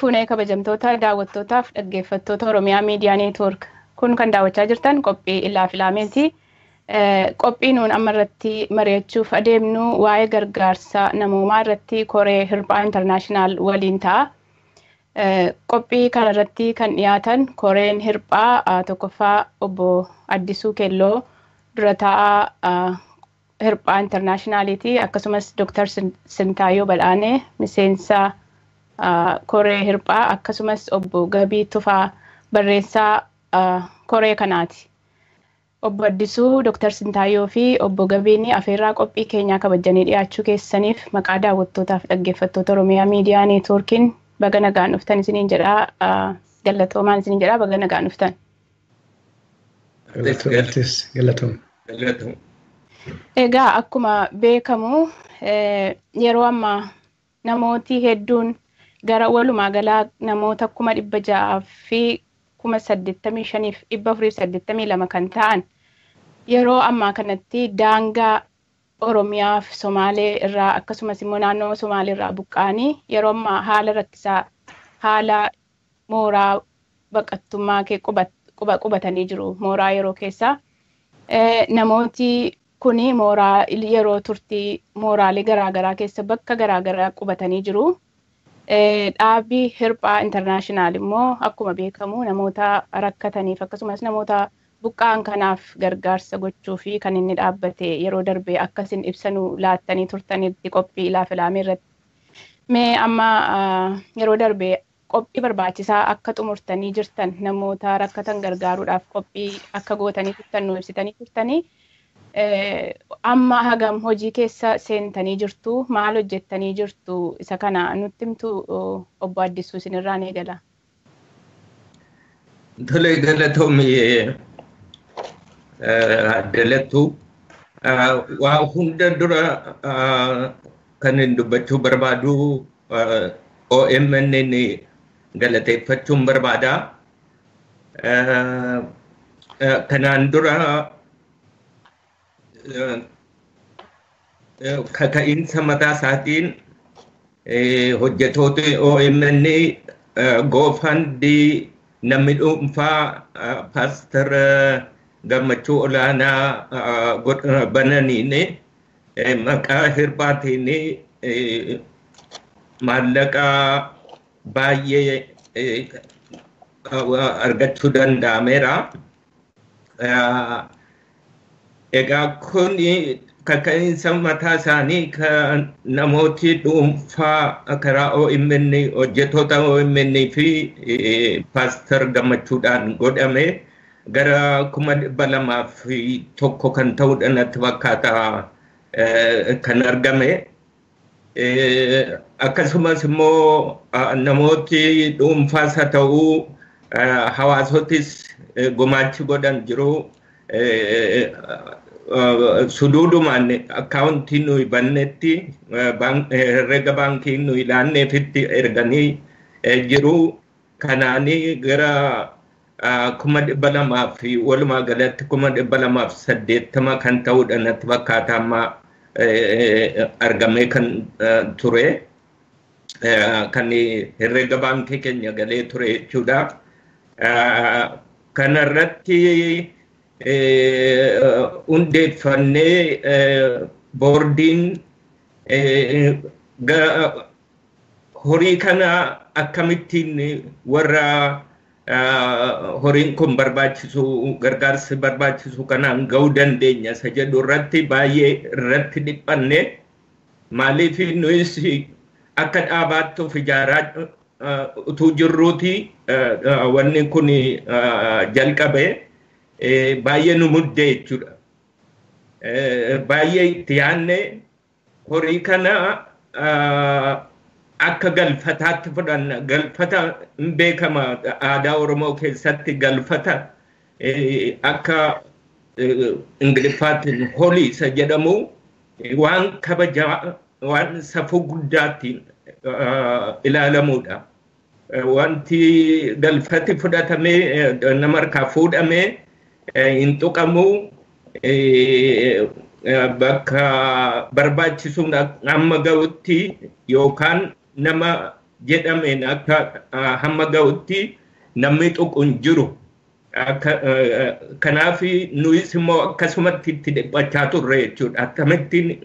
fuunee kabajamtoota daawwattootaaf dhaggeeffattoota Oromiyaa Miidiyaa Neetwoork kun kan daawwachaa jirtan qophii illaa filaameeti. Qophii nuun amma irratti mari'achuuf adeemnu waa'ee gargaarsa namoomaa irratti koree hirphaa intarnaashinaal waliin ta'a. Qophii kana irratti kan dhiyaatan koreen hirphaa tokkoffaa obbo Addisuu Kelloo dura taa'aa hirphaa intarnaashinaaliiti akkasumas Dr. Sintaayyoo Badhaanee miseensa koree hirphaa akkasumas obbo Gabii Tufaa barreessaa koree kanaati. Obbo Addisuu, Dr. Sintaayyoo fi obbo Gabiin afeerraa qophii keenyaa kabajanii dhiyaachuu keessaniif maqaa daawwattootaaf dhaggeeffattoota Oromiyaa Miidiyaa Neetwoorkiin baga nagaan dhuftan isiniin jedhaa galatoomaan isiniin jedhaa baga nagaan dhuftan. Egaa akkuma beekamu yeroo ammaa namooti hedduun gara walumaa galaa namoota kuma dhibba ja'aa fi kuma saddeettamii shaniif dhibba afurii saddeettamii lama kan ta'an yeroo ammaa kanatti daangaa Oromiyaa fi Somaalee irraa akkasumas immoo naannoo Somaalee irraa buqqa'anii yeroo ammaa haala rakkisaa haala mooraa baqattummaa quba qubatanii jiru mooraa yeroo keessaa. Namooti kuni mooraa yeroo turtii mooraalee garaagaraa keessa bakka garaagaraa qubatanii jiru. Dhaabbii hirphaa intarnaashinaal immoo akkuma beekamu namoota rakkataniif akkasumas namoota buqqa'an kanaaf gargaarsa gochuu fi kan inni dhaabbate yeroo darbe akkasin ibsanuu laattanii turtanitti qophii illaa filaamee irratti. Mee amma yeroo darbe qophii barbaachisaa akka xumurtanii jirtan namoota rakkatan gargaaruudhaaf qophii akka gootanii turtan nu ibsitanii turtanii. Amma hagam hojii keessa seentanii jirtu maal hojjettanii jirtu isa kana nutti himtu obbo Addisuu isinirraan eegala. Tole galatoomii dalattu waa hunda dura kan hin dubbachuu barbaadu OMN galateeffachuun barbaada. Kanaan dura kaka'iinsa mataa isaatiin hojjetoota OMN goofandii namni dhuunfaa paaster gammachuu olaanaa bananiin maqaa hirbaatiin maallaqa baay'ee argachuu danda'ameera. Egaa kun kaka'iinsa mataa isaanii kan namooti dhuunfaa karaa OMN hojjetoota OMN fi paaster gammachuudhaan godhame gara kuma dhibba lamaa fi tokko kan ta'udha natti fakkaata kan argame. Akkasumas immoo namooti dhuunfaas haa ta'uu hawaasotis gumaachi godhan jiru. Suduudumaan akkaawuntii nuyi bannetti herrega baankii nuyi laanneefitti erganii jiru. Kanaanii gara kuma dhibba lamaa fi walumaa galatti kuma dhibba lamaaf saddeettama kan ta'udha natti fakkaata amma argamee kan ture. Kan herrega baankii keenya galee ture jechuudha. Kanarratti hundeeffannee boordiin horii kana akkamittiin warra horiin kun barbaachisu gargaarsi barbaachisu kanaan ga'uu dandeenya isa jedhu irratti baay'ee irratti dhiphanne maaliif nuyis akka dhaabaatti of ijaaraa utuu jirruuti wanni kun jalqabe. Baay'ee nu muddee jechuudha. Baay'ee itti yaadne horii kana akka galfataatti fudhanna. Galfata hin beekama aadaa Oromoo keessatti galfata akka Ingiliffaatiin holii isa jedhamu waan kabajaa waan safuu guddaattiin ilaalamudha. Wanti galfati fudhatamee nama harkaa fuudhamee hin tuqamu bakka barbaachisuun amma ga'utti yookaan nama jedhameen akka hamma ga'utti namni tuqu hin jiru. Kanaaf nuyis immoo akkasumatti itti dhiphachaa turre jechuudha. Akkamittiin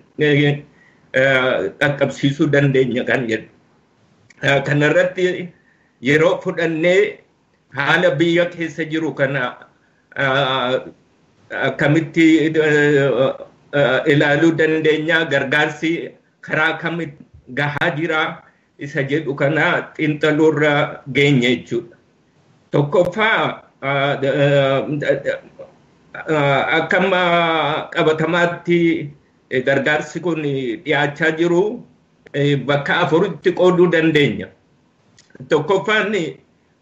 qaqqabsiisuu dandeenya kan jedhu. Kanarratti yeroo fudhannee haala biyya keessa jiru kana akkamitti ilaaluu dandeenya gargaarsi karaa kamitti gahaa jira isa jedhu kana xiinxaluurra geenye jechuudha. Tokkoffaa akkama qabatamaatti gargaarsi kun dhiyaachaa jiru bakka afuritti qooduu dandeenya. Tokkoffaan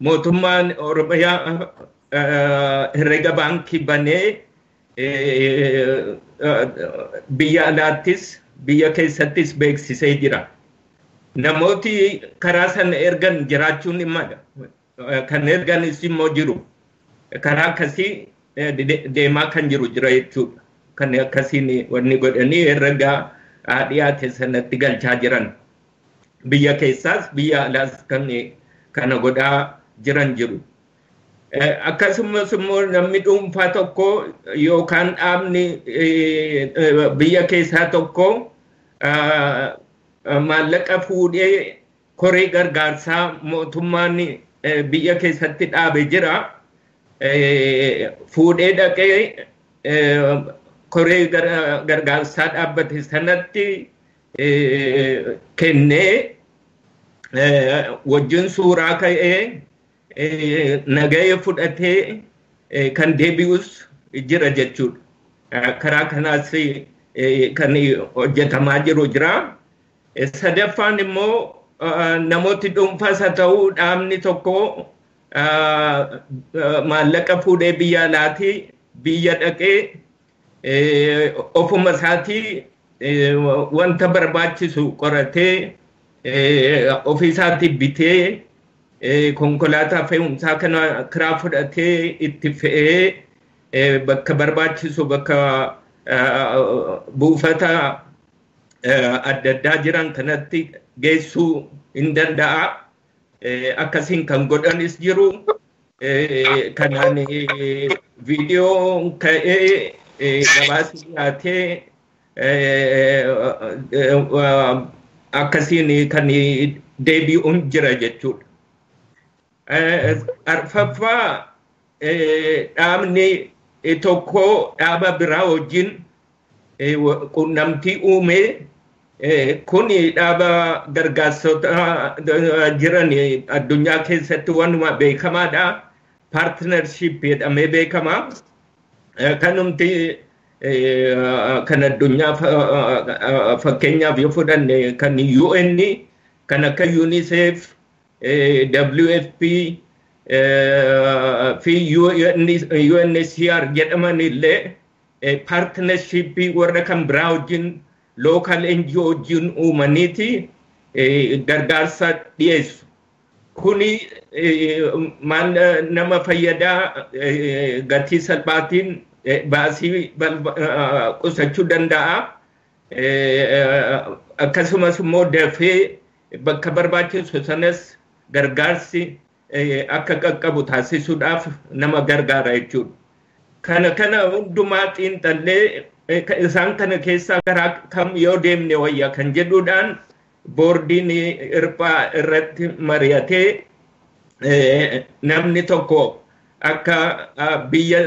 mootummaan Oromiyaa herrega baankii banee biyya alaattis biyya keessattis beeksisee jira. Namooti karaa sana ergan jiraachuun ni mala. Kan erganis immoo jiru. Karaa akkasii deemaa kan jiru jira jechuudha. Kan akkasiin wanni godhanii herrega dhiyaate sanatti galchaa jiran. Biyya keessaas biyya alaas kan kana godhaa jiran jiru. Akkasumas immoo namni dhuunfaa tokko yookaan dhaabni biyya keessaa tokko maallaqa fuudhee koree gargaarsaa mootummaan biyya keessatti dhaabe jira. Fuudhee dhaqee koree gargaarsaa dhaabbate sanatti kennee wajjin suuraa ka'ee nagaya fudhatee kan deebi'us jira jechuudha. Karaa kanaas kan hojjetamaa jiru jira. Sadaffaan immoo namooti dhuunfaas haa ta'u dhaabni tokko maallaqa fuudhee biyya alaatii biyya dhaqee ofuma isaatii wanta barbaachisu qoratee ofiisaatii bitee konkolaataa fe'umsaa kana kiraa fudhatee itti fe'ee bakka barbaachisu bakka buufata adda addaa jiran kanatti geessuu hin danda'a. Akkasiin kan godhanis jiru. Kanaan viidiyoo ka'ee gabaasni dhiyaatee akkasiin kan deebi'uun jira jechuudha. Arfaffaa dhaabni tokko dhaaba biraa wajjin quunnamtii uumee kun dhaaba gargaarsota jiran addunyaa keessatti wanuma beekamaadha. Paartinarshiip jedhamee beekama. Kanumti kan addunyaa fakkeenyaaf yoo fudhanne kan UN kan akka UNICEF, WFP fi UNHCR jedhaman illee paartinarshiippii warra kan biraa wajjin lookal NGO wajjin uumaniiti gargaarsa dhiyeessu. Kuni maal nama fayyadaa gatii salphaatiin baasii qusachuu danda'a. Akkasumas immoo dafee bakka barbaachisu sanas gargaarsi akka qaqqabu taasisuudhaaf nama gargaara jechuudha. Kana kana hundumaa xiinxallee isaan kana keessaa karaa kam yoo deemne wayya kan jedhuudhaan boordiin irphaa irratti mari'atee namni tokko akka biyya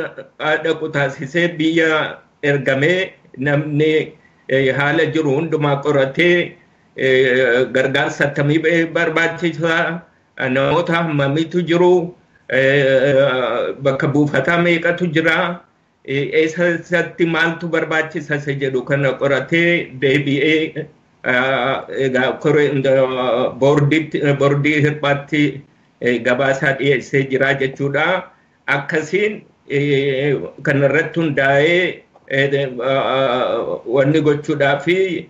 dhaqu taasisee biyya ergamee namni haala jiru hundumaa qoratee gargaarsa akkamii barbaachisaa namoota hammamiitu jiru bakka buufataa meeqatu jira eessatti maaltu barbaachisa isa jedhu kana qoratee deebi'ee boordii hirphaatti gabaasaa dhiyeessee jira jechuudha. Akkasiin kanarratti hundaa'ee wanni gochuudhaa fi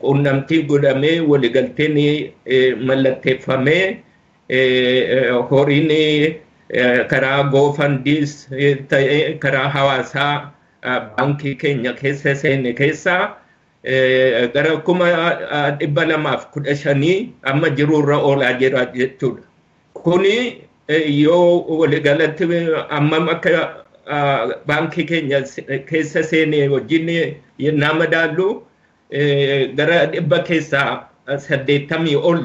quunnamtii godhamee waligalteen mallatteeffamee horiin karaa goofandiis ta'ee karaa hawaasaa baankii keenya keessa seene keessaa gara kuma dhibba lamaaf kudha shanii amma jirurra oolaa jira jechuudha. Kuni yoo waligalatti ammam akka baankii keenya keessa seene wajjin yennaa madaallu gara dhibba keessaa saddeettamii ol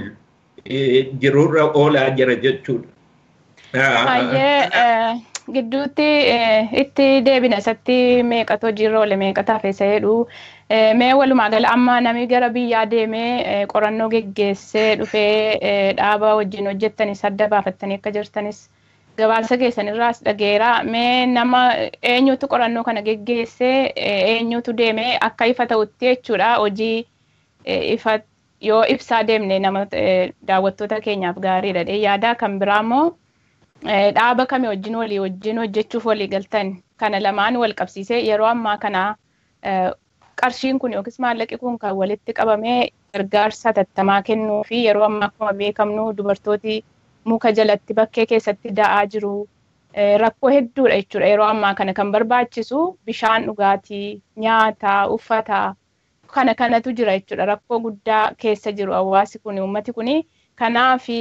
jirurra oolaa jira jechuudha. Baay'ee gidduutti itti deebina isatti meeqatu hojiirra oole meeqatu hafe isa jedhu mee walumaa gala amma namni gara biyyaa deemee qorannoo geggeessee dhufee dhaaba wajjin hojjettanis adda baafattanii akka jirtanis gabaasa keessanirraas dhageera mee nama eenyutu qorannoo kana geggeessee eenyutu deemee akka ifa ta'utti jechuudha. Hojii ifa yoo ibsaa deemne nama daawwattoota keenyaaf gaariidha yaada kan biraa immoo dhaaba kamii wajjin walii wajjin hojjechuuf walii galtan? Kana lamaan wal qabsiisee yeroo ammaa kana qarshiin kun yookiis maallaqi kun kan walitti qabamee gargaarsa tattamaa kennuu fi yeroo ammaa akkuma beekamnu dubartooti muka jalatti bakkee keessatti da'aa jiru rakkoo hedduudha jechuudha yeroo ammaa kana kan barbaachisu bishaan dhugaatii nyaata uffata kana kanatu jira jechuudha rakkoo guddaa keessa jiru hawaasi kun uummati kun kanaafi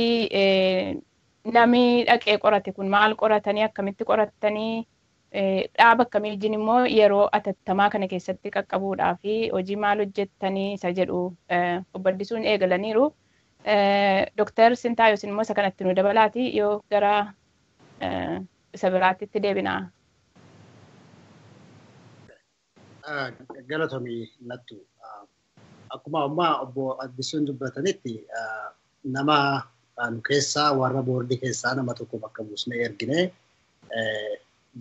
namni dhaqee qorate kun maal qoratanii akkamitti qoratanii dhaaba akkamii wajjin immoo yeroo atattamaa kana keessatti qaqqabuudhaa fi hojii maal hojjettanii isa jedhu obbo Addisuun eegalaniiru. Dooktar Sintaayos immoo isa kanatti nu dabalaati yoo gara isa biraatti deebinaa. Galatoomii lattu akkuma ammaa obbo Addisuun dubbatanitti nama nu keessaa warra boordii keessaa nama tokko bakka buusnee ergine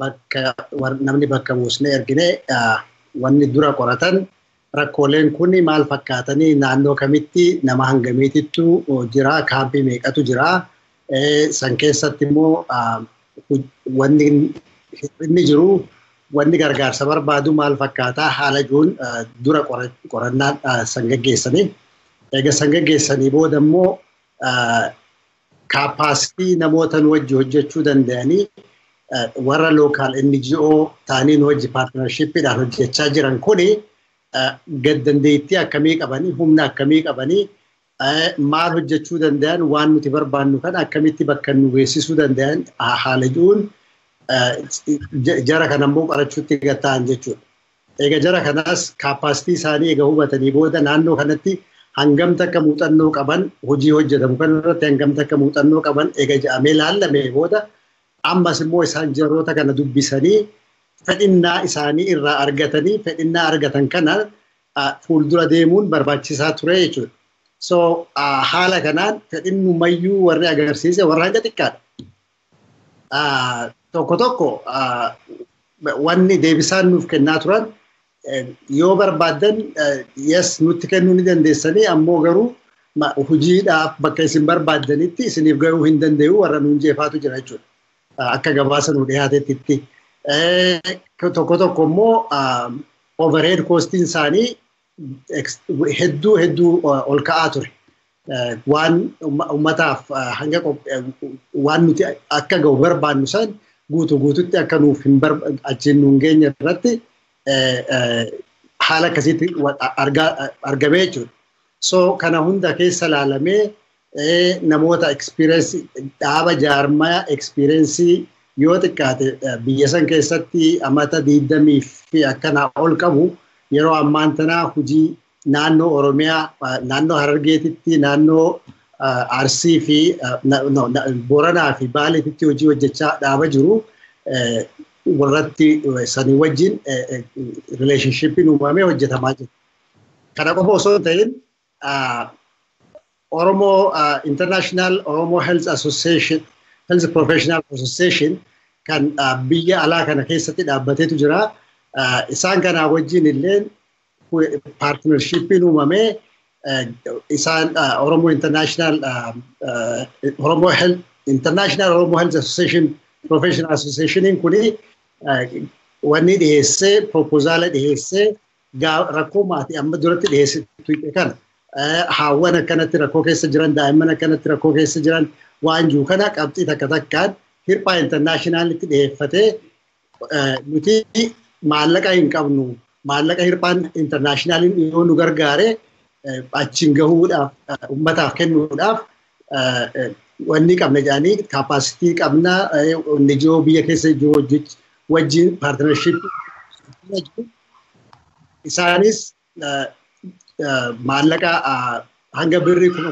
bakka namni bakka buusnee ergine wanni dura qoratan rakkooleen kun maal fakkaatanii naannoo kamitti nama hangamiitittu jira kaampii meeqatu jira san keessatti immoo wanni inni jiru wanni gargaarsa barbaadu maal fakkaataa haala jiruun dura qorannaa san gaggeessanii? Eega san gaggeessanii booda immoo kaapaasitii namoota nu wajji hojjechuu danda'anii warra lookaal NGO ta'anii nu wajji paartinarshiippiidhaan hojjechaa jiran kuni gad dandeettii akkamii qabanii humna akkamii qabanii maal hojjechuu danda'an waan nuti barbaannu kana akkamitti bakka nu geessisuu danda'an haala jiruun jara kana immoo qorachuutti gatta'an jechuudha. Egaa jara kanaas kaapaasitii isaanii egaa hubatanii booda naannoo kanatti hangamta akka muuxannoo qaban hojii hojjetamu kanarratti hangamta akka muuxannoo qaban egaa jedhamee laallamee booda ammas immoo isaan jaroota kana dubbisanii fedhinnaa isaanii irraa argatanii fedhinnaa argatan kana fuuldura deemuun barbaachisaa ture jechuudha. So haala kanaan fedhinnumayyuu warri agarsiise warra hanga xiqqaadha. Tokko tokko wanni deebisaan nuuf kennaa turan yoo barbaaddan yes nutti kennuu ni dandeessanii ammoo garuu hojiidhaaf bakka isin barbaaddanitti isiniif gahuu hin danda'u warra nuun jeefaatu jira jechuudha. Akka gabaasa nu dhiyaatetti. Tokko tokko immoo overhead koostiin isaanii hedduu hedduu ol ka'aa ture. Waan uummataaf hanga waan nuti akka gahu barbaannu san guutuu guututti akka nuuf hin achiin nuun geenye irratti haala akkasiitti argamee jechuudha. So kana hunda keessa laalamee namoota experience dhaaba jaarmaa experience yoo xiqqaate biyya san keessatti amata diidamii fi akkanaa ol qabu yeroo ammaan tanaa hojii naannoo Oromiyaa naannoo Harargeetitti naannoo Arsii fi Boranaa fi Baaleetitti hojii hojjechaa dhaaba jiru warratti sanii wajjin rileeshnshiippiin uumamee hojjetamaa jira. Kana qofa osoo hin ta'in Oromoo International Oromoo Health Association Health Professional Association kan biyya alaa kana keessatti dhaabbateetu jira. Isaan kanaa wajjin illee paartinarshiippiin uumamee isaan Oromoo International Oromoo Health International Oromo Health Association Professional Associationiin kuni wanni dhiyeessee propozaala dhiyeessee rakkoo maatii amma duratti dhiyeessitu kana haawwan akkanatti rakkoo keessa jiran daa'imman akkanatti rakkoo keessa jiran waan jiru kana qabxii takka takkaan hirphaa intarnaashinaalitti dhiyeeffatee nuti maallaqa hin qabnu maallaqa hirphaan intarnaashinaaliin yoo nu gargaare achiin gahuudhaaf ummataaf kennuudhaaf wanni qabna jedhanii kaapaasitii qabna inni jiru biyya keessa jiru wajjin paartinarshiippii isaanis maallaqa hanga birrii kuma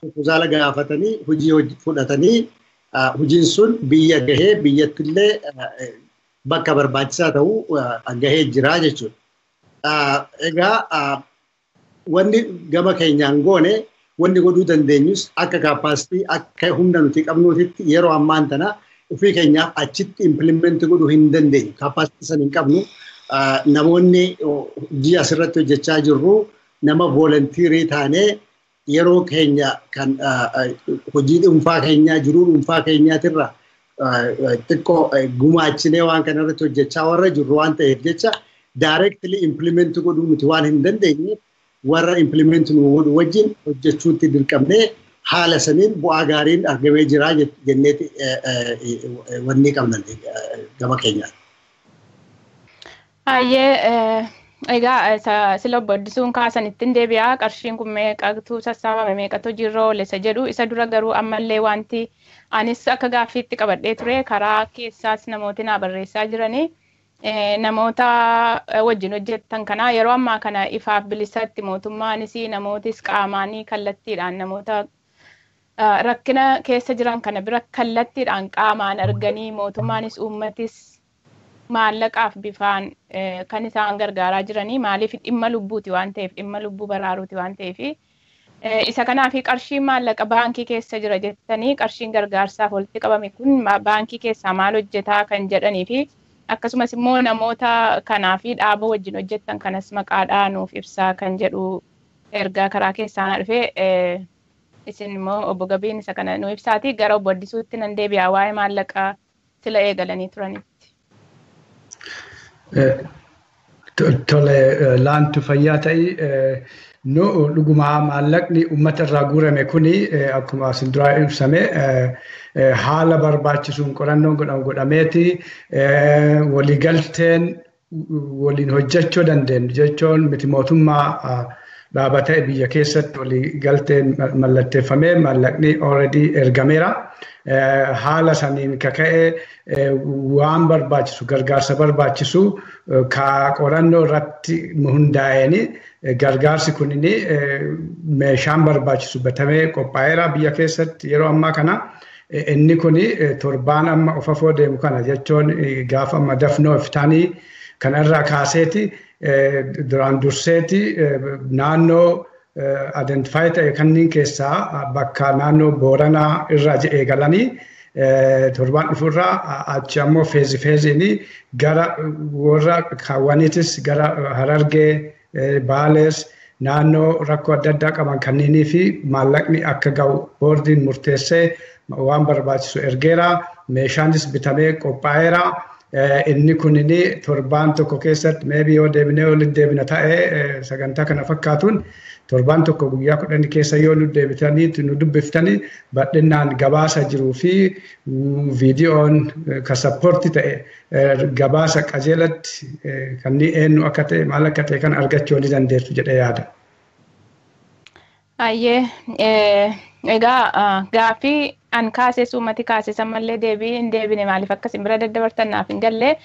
propozaala gaafatanii hojii fudhatanii hojiin sun biyya gahee biyyattillee bakka barbaachisaa ta'uu gahee jira jechuudha. Egaa wanni gama keenyaan goone wanni godhuu dandeenyus akka kaapaasitii akka humna nuti qabnuutitti yeroo ammaan tana ofii keenyaaf achitti impilimentii godhuu hin dandeenyu. Kaapaasitii san hin qabnu namoonni hojii asirratti hojjechaa jirru nama voolontiirii taanee yeroo keenya kan hojii dhuunfaa keenyaa jiruu dhuunfaa keenyaatirra xiqqoo gumaachinee waan kanarratti hojjechaa warra jirru waan ta'eef jecha daayireektilii impilimentii godhuu nuti waan hin dandeenyeef warra impilimentii nu godhu wajjin hojjechuutti dirqamnee haala saniin bu'aa gaariin argamee jira jenneeti wanni qabnan gama keenyaan. Baay'ee egaa sila obbo Addisuun kaasan ittiin deebi'aa qarshiin kun meeqatu sassaabame meeqatu hojiirra oole isa jedhu isa dura garuu ammallee wanti anis akka gaaffiitti qabadhee ture karaa keessaas namooti naa barreessaa jiranii. Namoota wajjin hojjetan kanaa yeroo ammaa kana ifaaf bilisatti mootummaanis namootis qaamaanii kallattiidhaan namoota rakkina keessa jiran kana bira kallattiidhaan qaamaan arganii mootummaanis uummatis maallaqaaf bifaan kan isaan gargaaraa jiranii maaliif dhimma lubbuuti waan ta'eef dhimma lubbuu baraaruuti waan ta'eef isa kanaaf qarshiin maallaqa baankii keessa jira jettanii qarshiin gargaarsaaf walitti qabame kun baankii keessaa maal hojjetaa kan jedhanii fi akkasumas immoo namoota kanaa fi dhaaba wajjin hojjetan kanas maqaadhaa nuuf ibsaa kan jedhu ergaa karaa keessaan dhufe isin immoo obbo Gabiin isa kana nu ibsaati gara obbo Addisuutti nan deebi'a waa'ee maallaqaa sila eegalanii turanitti. Tole laantu fayyaa ta'i. Nu dhugumaa maallaqni uummata irraa guurame kuni akkuma asin duraa ibsame haala barbaachisuun qorannoon godhameeti waliigalteen waliin hojjechuu dandeenyu jechuun miti mootummaa dhaabatee biyya keessatti waliigalteen mallatteeffamee maallaqni already ergameera. Haala saniin kaka'ee waan barbaachisu gargaarsa barbaachisu ka qorannoo irratti hundaa'een gargaarsi kunin meeshaan barbaachisu batamee qophaa'eera biyya keessatti yeroo ammaa kana. Inni kun torbaan amma ofafoo deemu kana jechuun gaafa amma dafnoo iftaanii kanarraa kaaseeti duraan durseeti naannoo identifaayi ta'e kanneen keessaa bakka naannoo booranaa irraa eegalanii torbaan dhufurraa achi ammoo feezi feeziin gara warra kaawwaniitis gara harargee baalees naannoo rakkoo adda addaa qaban kanneenii fi maallaqni akka ga'u boordiin murteessee waan barbaachisu ergeera meeshaanis bitamee qophaa'eera. Inni kunini torbaan tokko keessatti meebii yoo deebinee waliin deebina ta'ee sagantaa kana fakkaatuun torbaan tokko guyyaa kudhan keessa yoo nu deebitanii nu dubbiftanii bal'inaan gabaasa jiruu fi viidiyoon kan sappoortii ta'e gabaasa qajeelatti kanneen eenyu akka ta'e maal akka ta'e kan argachuu ni dandeessu jedhee yaada. Baay'ee egaa gaaffii an kaases uummati kaases ammallee deebii hin deebine. Maaliif akkasin bira daddabartan naaf hin galle?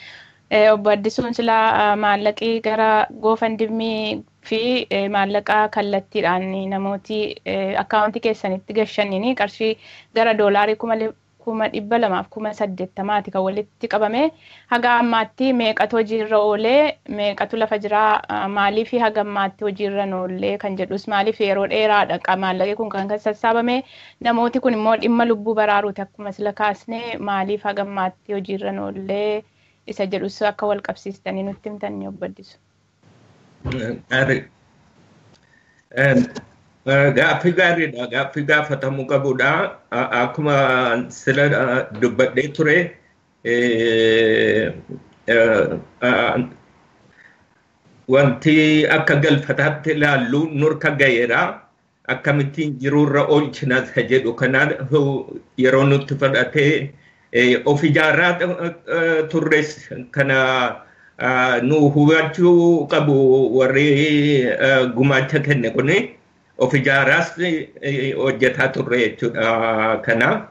Obbo Addisuun silaa maallaqii gara goofandimmii fi maallaqaa kallattiidhaan namooti akkaawuntii keessanitti gashaniini qarshii. Gara doolaarii kuma dhibba lamaaf kuma saddeettamaati kan walitti qabame haga ammaatti meeqatu hojiirra oolee? Meeqatu lafa jiraa? Maaliif haga ammaatti hojiirra oollee kan jedhus? Maaliif yeroo dheeraadha maallaqi kun kan sassaabame. Namooti kun immoo dhimma lubbuu baraaruuti akkuma sila kaasne maaliif haga ammaatti hojiirra oollee isa jedhus akka wal qabsiistanii nutti himtanii obbo Addisu. Gaaffii. Gaaffii gaafatamuu qabudha. Akkuma sila dubbadhee ture wanti akka galfataatti ilaallu nurka gaheera. Akkamittiin jiruurra oolchina isa jedhu kanaaf yeroo nutti fudhatee of ijaarraa turres kana nu hubachuu qabu warri gumaacha kenne kuni. Of ijaaraas hojjetaa turre jechuudha. Kanaaf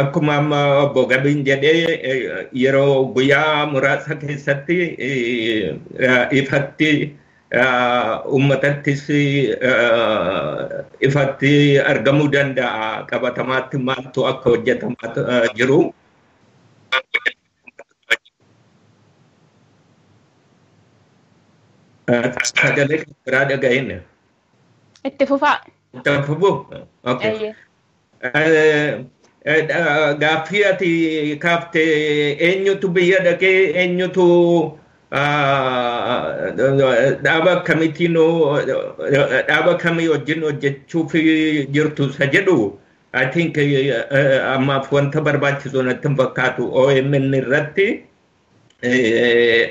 akkuma amma obbo Gabiin jedhee yeroo guyyaa muraasa keessatti ifatti uummatattis ifatti argamuu danda'a qabatamaatti maaltu akka hojjetamaa jiru. Sagalee biraa dhaga'inne. Itti fufaa. Itti fufuu? Okay. Gaaffii ati kaafte eenyutu biyya dhaqee eenyutu dhaaba akkamiitiin dhaaba kamii wajjin hojjechuuf jirtu isa jedhu I think ammaaf wanta barbaachisu natti hin fakkaatu OMN irratti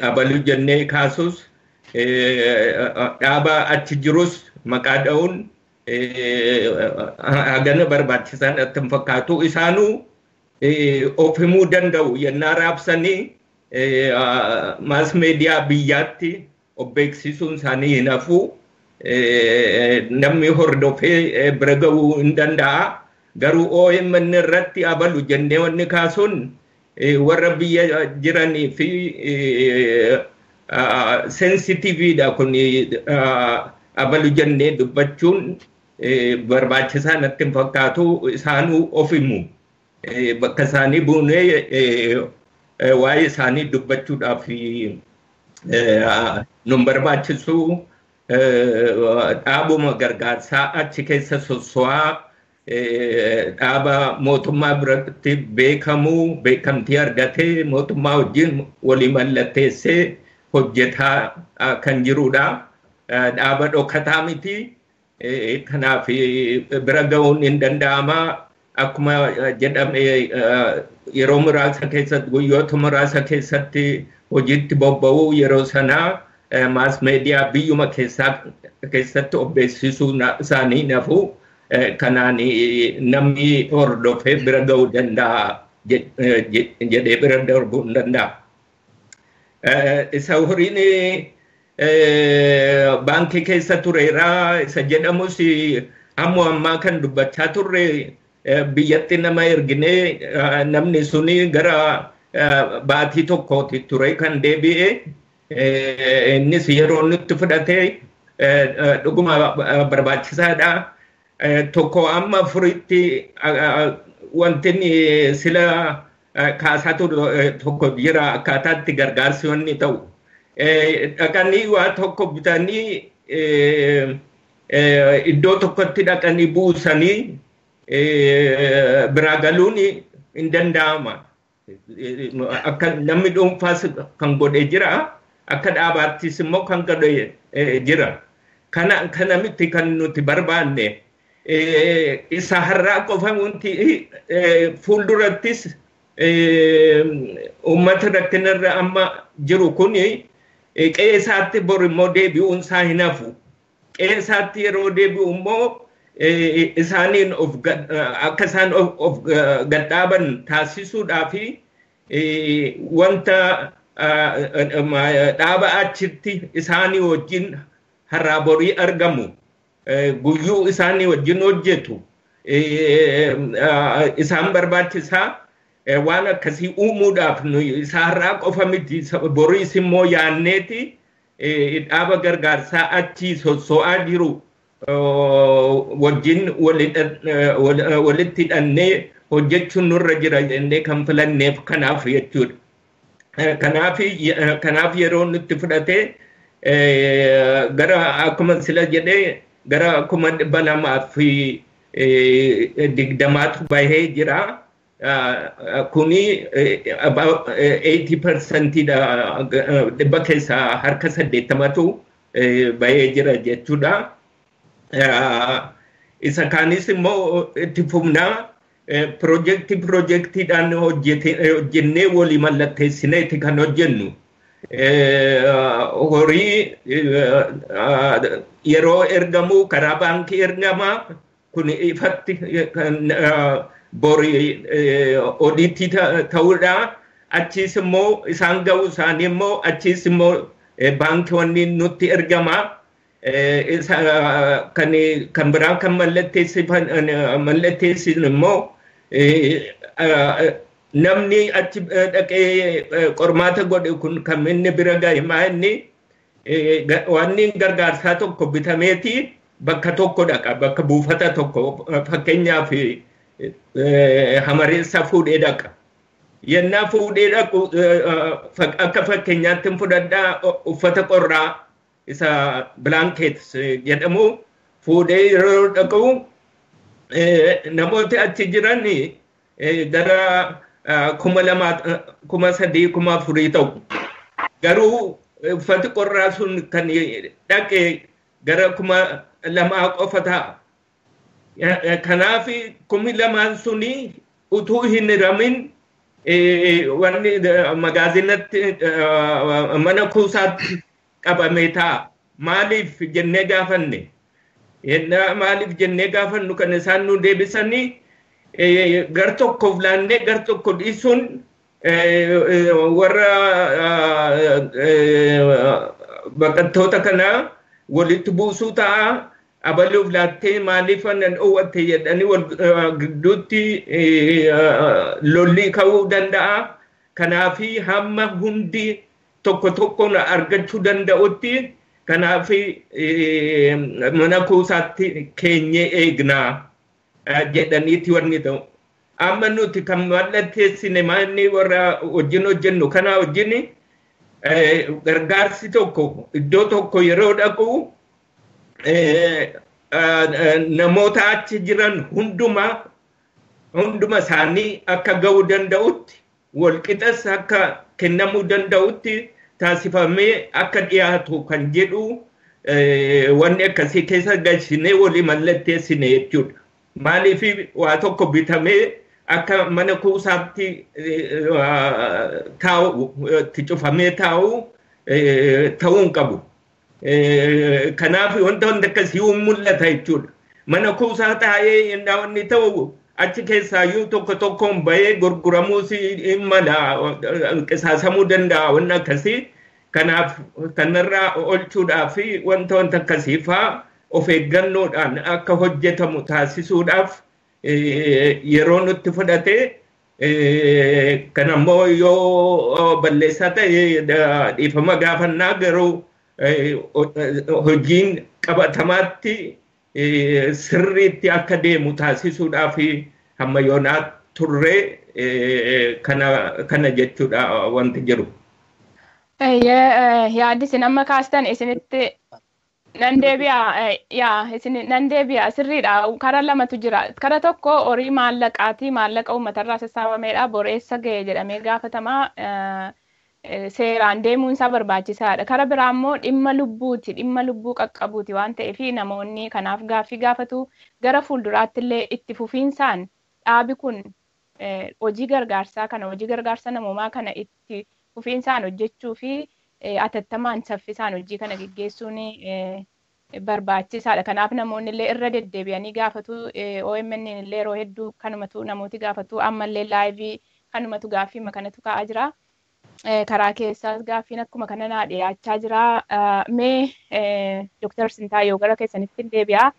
abaluu jennee kaasus dhaaba achi jirus maqaa dha'uun hagana barbaachisaa natti hin fakkaatu. Isaanuu of himuu danda'u yennaa raabsanii maas meediyaa biyyaatti of beeksisuun isaanii hin hafu. Namni hordofee bira ga'uu hin danda'a. Garuu OMN irratti abalu jennee wanni kaasuun warra biyya jiranii fi sensitiviidha kun abalu jennee dubbachuun barbaachisaa natti hin fakkaatu isaanuu of himu. Bakka isaanii buunee waa'ee isaanii dubbachuudhaaf nun barbaachisu dhaabuma gargaarsaa achi keessa sosso'aa dhaaba mootummaa biratti beekamuu beekamtii argatee mootummaa wajjin walii mallatteessee hojjetaa kan jirudha. Dhaaba dhokataa miti. Kanaaf bira ga'uun hin danda'ama. Akkuma jedhame yeroo muraasa keessatti guyyoota muraasa keessatti hojiitti bobba'uu yeroo sanaa maas meediyaa biyyuma keessatti of beeksisuu isaanii nafu. kanaan namni hordofee bira ga'uu danda'a jedhee bira darbuu hin danda'a. Isa horiin baankii keessa tureera isa jedhamus ammoo ammaa kan dubbachaa turre biyyatti nama erginee namni suni gara baatii tokkooti ture kan deebi'e innis yeroo nutti fudhatee dhuguma barbaachisaadha. tokko amma furitti wanti sila kaasaa tokko jira akkaataatti gargaarsi wanni ta'u. Dhaqanii waa tokko bitanii iddoo tokkotti dhaqanii buusanii biraa galuun hin danda'ama. Akka namni dhuunfaas kan godhe jira. Akka dhaabaattis immoo kan godhe jira. Kana kana miti kan nuti barbaanne. isa har'aa qofa wanti fuuldurattis uummata rakkinarra amma jiru kun hafu. Qe'ee isaatti yeroo deebi'u immoo isaaniin of akka isaan of gadhaaban taasisuudhaa fi wanta dhaaba achitti isaanii wajjin har'aa borii argamu. guyyuu isaanii wajjin hojjetu isaan barbaachisaa waan akkasii uumuudhaaf isaarraa qofa miti boriis immoo yaanneeti dhaaba gargaarsaa achii sosso'aa jiru wajjin walitti hidhannee hojjechuun nurra jira jennee kan filanneef kanaaf jechuudha. Kanaaf yeroo nutti fudhatee gara akkuma sila jedhee gara kuma dhibba lamaa fi digdamaatu bahee jira. Kuni 80% dhibba keessaa harka saddeettamatu bahee jira jechuudha. isa kaanis immoo itti fufnaa piroojeektii piroojeektiidhaan hojjennee walii mallatteessineeti kan hojjennu. Horii yeroo ergamu karaa baankii ergamaa kun ifatti borii odiitii ta'uudha. Achiis immoo isaan ga'u isaanii immoo achiis immoo baankii wanni nutti ergamaa. kan biraan kan mallatteessin immoo namni achi dhaqee qormaata godhe kun kan inni bira gahe maa inni wanni gargaarsaa tokko bitameeti bakka tokko dhaqa bakka buufata tokko fakkeenyaaf hamareessa fuudhee dhaqa. Yennaa fuudhee dhaqu akka fakkeenyaatti fudhadhaa uffata qorraa isa blankets jedhamu fuudhee yeroo dhaqu namooti achi jiran gara kuma lama kuma sadii kuma afurii ta'u. Garuu uffati qorraa sun kan dhaqe gara kuma lamaa qofa ta'a. Kanaaf kumi lamaan suni utuu hin hiramin wanni magaazinatti mana kuusaatti qabamee ta'a. Maaliif jennee gaafanne? Maaliif jennee gaafannu kan isaan nu deebisanii gar tokkoof laannee gar tokko dhiisuun warra baqattoota kanaa walitti buusuu ta'a. Abaluuf laattee maaliif annan dhoowwatte jedhanii wal gidduutti lolli ka'uu danda'a. Kanaafi hamma hundi tokko tokkoon argachuu danda'utti kanaaf mana kuusaatti keenyee eegnaa jedhaniiti wanni ta'u. Amma nuti kan mallatteessine maanni warra wajjin hojjennu kana wajjin gargaarsi tokko iddoo tokko yeroo dhaqu namoota achi jiran hunduma hunduma isaanii akka ga'uu danda'utti walqixas akka kennamuu danda'utti taasifamee akka dhiyaatu kan jedhu wanni akkasii keessa galchinee walii mallatteessine jechuudha. Maaliif waa tokko bitamee akka mana kuusaatti taa'u itti cufamee taa'u ta'uu hin qabu. Kanaaf wanta wanta akkasii mul'ata jechuudha. Mana kuusaa taa'ee wanni ta'u achi keessaayyuu tokko tokkoon bahee gurguramuus mala qisaasamuu danda'a wanni akkasii. Kanaaf kanarraa oolchuudhaaf wanta wanta akkasii fa'aa of eeggannoodhaan akka hojjetamu taasisuudhaaf yeroo nutti fudhate kan ammoo yoo balleessaa ta'e dhiifama gaafannaa garuu hojiin qabatamaatti sirriitti akka deemu taasisuudhaaf hamma yoonaa turree kana jechuudha wanti jiru. Yaaddi isin amma kaastan isinitti nan deebi'a yaa isin nan deebi'a sirriidha. Karaa lamatu jira. Kara tokko horii maallaqaati maallaqa uummatarraa sassaabameedha boreessa ga'e jedhamee gaafatamaa seeraan deemuun isaa barbaachisaadha. Kara biraa immoo dhimma lubbuuti. Dhimma lubbuu qaqqabuuti waan ta'eef namoonni kanaaf gaaffii gaafatu gara fuulduraatti illee itti fufiinsaan dhaabi kun hojii gargaarsaa kana hojii gargaarsa namoomaa kana itti fufiinsaan hojjechuu fi atattamaan saffisaan hojii kana geggeessuun barbaachisaadha. Kanaaf namoonni illee irra deddeebi'anii gaafatu OMN illee yeroo hedduu kanumatu namooti gaafatu ammallee laayivii kanumatu gaaffii kanatu ka'aa jira. Karaa keessaas gaaffiin akkuma kana naa dhiyaachaa jira. Mee Dooktar Sintaayoo gara keessanitti deebi'a.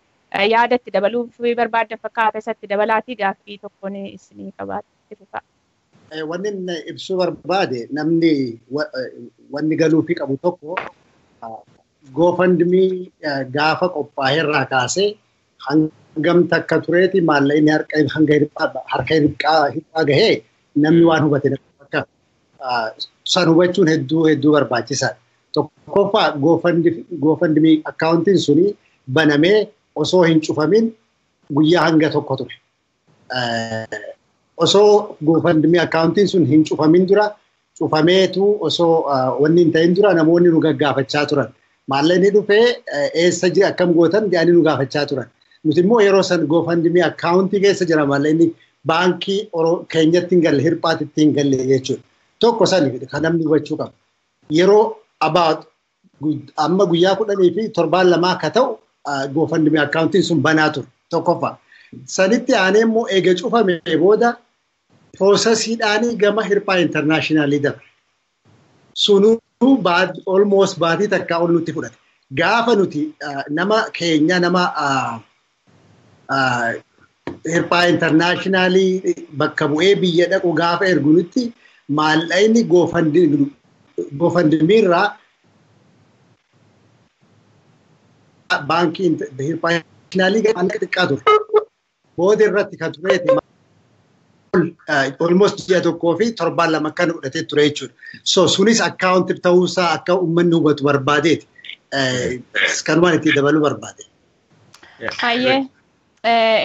Yaada itti dabaluuf barbaaddan fakkaata isatti dabalaatii gaaffii tokkoon isinii qabaatte dhufa. Wanni ibsuu barbaade namni wanni galuufii qabu tokko goofandimii gaafa qophaa'eerraa kaasee hangam takka tureeti maallaqni harka hirphaa gahee namni waan hubate akka san hubachuun hedduu hedduu barbaachisaadha. Tokkoffaa goofandimii akkaawuntiin suni banamee osoo hin cufamin guyyaa hanga tokko ture. Osoo goofandimii akkaawuntiin sun hin cufamin dura cufameetu osoo wanni hin ta'in dura namoonni nu gaggaafachaa turan. Maallaqni dhufee eessa jira akkam gootan jedhanii nu gaafachaa turan. Nuti immoo yeroo san goofandimii akkaawuntii keessa jira maallaqni baankii keenyatti hin galle hirphaatti hin galle jechuudha. Tokko sani kan namni hubachuu qaba. Yeroo about amma guyyaa kudhanii fi torbaan lamaa akka ta'u goofandimii akkaawuntiin sun banaa ture tokkoffaa. Sanitti aanee immoo eega cufamee booda piroosesiidhaanii gama hirphaa intarnaashinaallii dabre. Sunuu almost baatii takkaa ol nutti fudhate. Gaafa nuti nama keenya nama hirphaa intarnaashinaalii bakka bu'ee biyya dhaqu gaafa ergu nutti maallaqni goofandimiirraa baankii hirphaa intarnaashinaalii maallaqa xiqqaa ture. Booda irratti kan tureeti almost ji'a tokkoo fi torbaan lama kan fudhatee ture jechuudha. So sunis akkaawuntii ta'uusaa akka uummanni hubatu barbaadeeti. Kanumaan itti dabaluu barbaade. Hayyee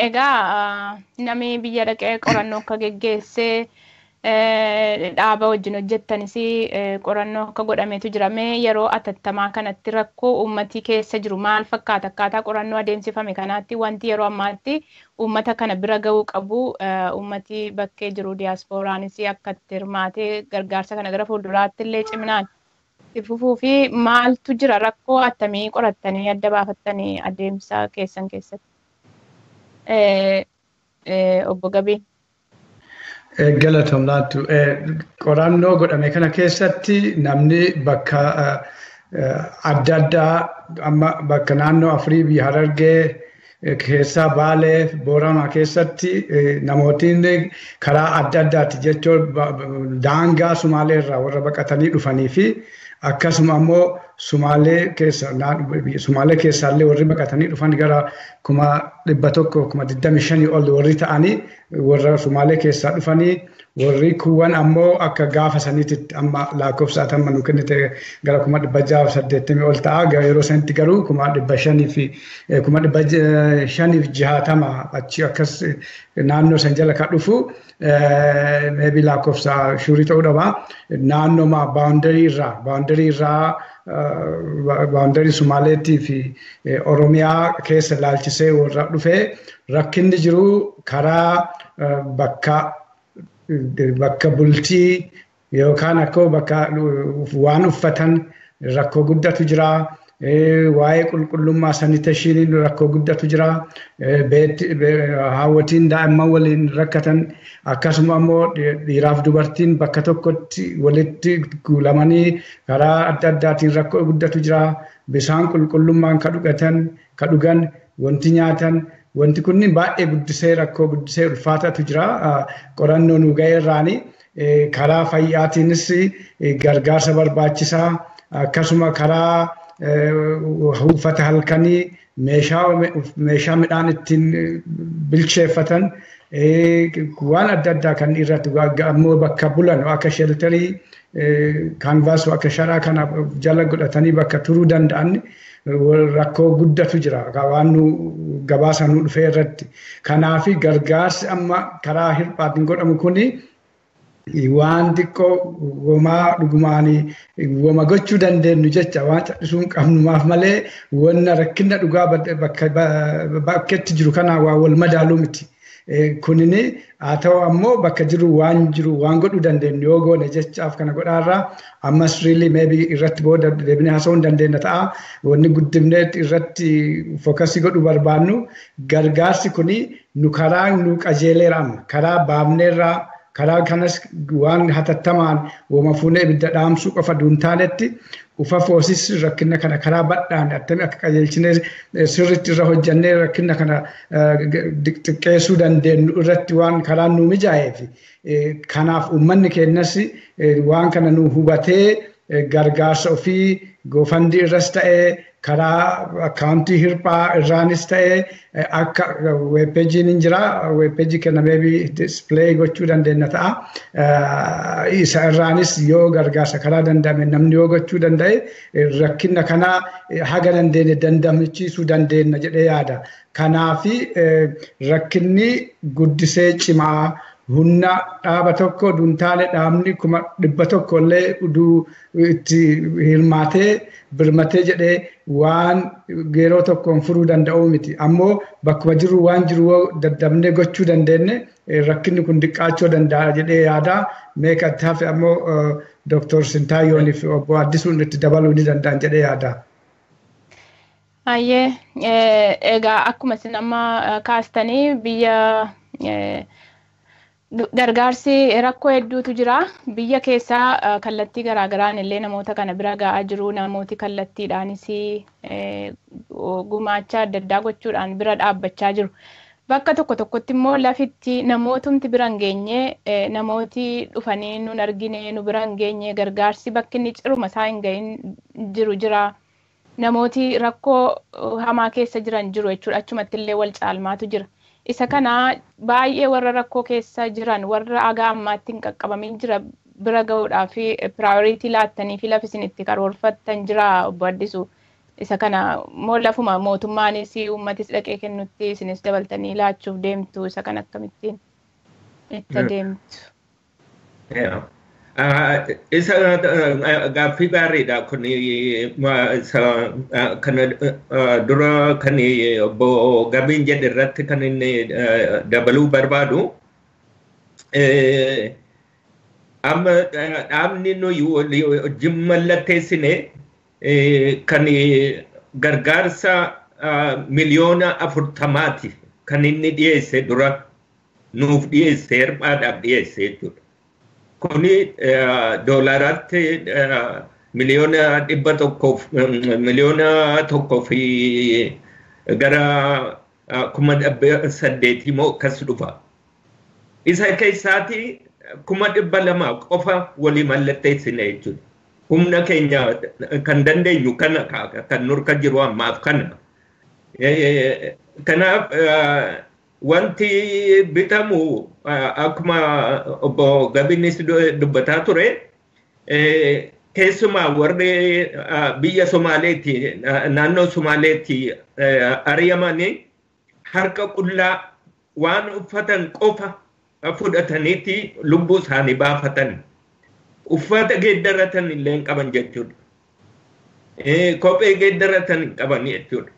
egaa namni biyya dhaqee qorannoo akka geggeessee dhaaba wajjin hojjettanis qorannoo akka godhametu jira. Mee yeroo atattamaa kanatti rakkoo uummatii keessa jiru maal fakkaata akkaataa qorannoo adeemsifame kanaatti wanti yeroo ammaatti uummata kana bira gahuu qabu uummatii bakkee jiru diyaasporaanis akka itti hirmaatee gargaarsa kana gara fuulduraatti illee ciminaan fufuu fi maaltu jira rakkoo attamii qorattanii adda baafattanii adeemsa keessan keessatti. Obbo Gabii. Galatoom laattu. Qorannoo godhame kana keessatti namni bakka adda addaa amma bakka naannoo afurii biyya harargee keessaa baalee booranaa keessatti namootiin karaa adda addaati jechuun daangaa sumaalee irraa warra baqatanii dhufanii fi akkasuma ammoo sumaalee keessa sumaalee keessaallee warri baqatanii dhufan gara kuma dhibba tokko kuma digdami shanii ol warri ta'anii warra sumaalee keessaa dhufanii warri kuwwan ammoo akka gaafa saniitti amma lakkoofsa amma nu kennite gara kuma dhibba jaha saddeettamii ol ta'a. Yeroo sanitti garuu kuma dhibba shanii fi kuma dhibba shanii fi jahatama achi akkas naannoo san jala kan dhufu meebii lakkoofsa shuurii ta'uu dhaba naannoo baawundarii irraa baawundarii irraa baawundarii Sumaaleetii fi Oromiyaa keessa laalchisee warra dhufee rakkinni jiru karaa bakka bakka bultii yookaan akkoo bakka waan uffatan rakkoo guddatu jira. Waa'ee qulqullummaa saniteeshiniin rakkoo guddatu jira. Haawwatiin daa'imman waliin rakkatan akkasuma immoo dhiiraaf dubartiin bakka tokkotti walitti guulamanii karaa adda addaatiin rakkoo guddatu jira. Bishaan qulqullummaan ka dhugatan ka dhugan wanti nyaatan wanti kunniin baay'ee guddisee rakkoo guddisee ulfaatatu jira. Qorannoo nu ga'e irraani karaa fayyaatiinis gargaarsa barbaachisaa akkasuma karaa uffata halkanii meeshaa midhaan ittiin bilcheeffatan waan adda addaa kan irratti ammoo bakka bulan akka sheltarii kaanvaasii akka sharaa kana jala godhatanii bakka turuu danda'an rakkoo guddatu jira. Waan gabaasa nu dhufee irratti. Kanaafi gargaarsi amma karaa hirphaatiin godhamu kuni waan xiqqoo womaa dhugumaanii woma gochuu dandeenyu jecha waan callisuu hin qabnumaaf malee wanna rakkina dhugaa bakkeetti jiru. Kana waa wal madaaluu miti. Kunini haa ta'u ammoo bakka jiru waan jiru waan godhuu dandeenyu yoo goone jechaaf kana godhaarraa ammas riilii meebii irratti booda deebinee haasa'uu hin dandeenya ta'a. Wanni guddifnee irratti fookasii godhuu barbaannu gargaarsi kuni nu karaa nu qajeeleera amma karaa baafneerraa karaa kanas waan hatattamaan wama fuunee ibidda dhaamsuu qofa duun taanetti ufa foosis rakkina kana karaa badhaan attami akka qajeelchinee sirriitti irra hojjannee rakkina kana xiqqeessuu dandeenyu irratti waan karaa nu mijaa'eef kanaaf uummanni keenyas waan kana nu hubatee gargaarsa ofii goofandii irras ta'ee karaa akkaawuntii hirphaa irraanis ta'ee akka weebpeejiin hin jira weebpeejii kana meebii dispilay gochuu dandeenya ta'a. Isa irraanis yoo gargaarsa karaa danda'ame namni yoo gochuu danda'e rakkina kana haga dandeenye dandamachiisuu dandeenya jedhee yaada. Kanaafi rakkinni guddisee cimaa humna dhaaba tokko duntaane dhaabni kuma dhibba tokko illee itti hirmaatee birmatee jedhee waan yeroo tokkoon furuu danda'uu miti. Ammoo bakkuma jiru waan jiru daddabnee gochuu dandeenye rakkinni kun diqqaachuu danda'a jedhee yaada. Meeqa itti hafe ammoo Dooktor Sintaayoonii fi obbo Addisuun itti dabaluu ni danda'an jedhee yaada. Hayyee egaa akkuma isin amma kaastanii biyya gargaarsi rakkoo hedduutu jira. Biyya keessaa kallattii garaagaraan illee namoota kana bira ga'aa jiru. Namooti kallattiidhaanis gumaacha adda addaa gochuudhaan bira dhaabbachaa jiru. Bakka tokko tokkotti immoo lafitti namootumti bira hin namooti dhufanii nun argine nu bira hin gargaarsi bakki inni ciruma isaa hin gahin jiru jira. Namooti rakkoo hamaa keessa jiran jiru jechuudha. Achumatti illee wal caalmaatu jira. Isa kana baay'ee warra rakkoo keessa jiran warra agaa ammaatti hin qaqqabamin jira bira ga'uudhaaf piraayoritii laattanii fi lafi isin itti karoorfattan jira obbo Addisu. Isa kana moo lafuma mootummaanis uummatis dhaqee kennutti isinis dabaltanii laachuuf deemtu isa kana akkamittiin itti deemtu. Isa gaaffii gaariidha kun kana dura kan obbo Gabiin jedhe irratti kan inni dabaluu barbaadu. Amma dhaabni nuyi wajjin mallatteessine kan gargaarsa miliyoona afurtamaati kan inni dhiyeesse dura nuuf dhiyeesse hirmaadhaaf dhiyeesse jechuudha. Kuni doolaraatti miliyoona dhibba tokkoof miliyoona tokkoo fi gara kuma saddeetii moo akkas dhufa. Isa keessaati kuma dhibba lama qofa walii mallatteessine jechuudha. Humna keenya kan dandeenyu kana kan nurka jiru ammaaf kana. Kanaaf wanti bitamu akkuma obbo Gabinis dubbataa ture keessumaa warri biyya Somaaleetti naannoo Somaaleetti ari'amanii harka qullaa waan uffatan qofa fudhataniiti lubbuu isaanii baafatan. Uffata geeddaratan illee hin qaban jechuudha. Kophee geeddaratan hin qaban jechuudha.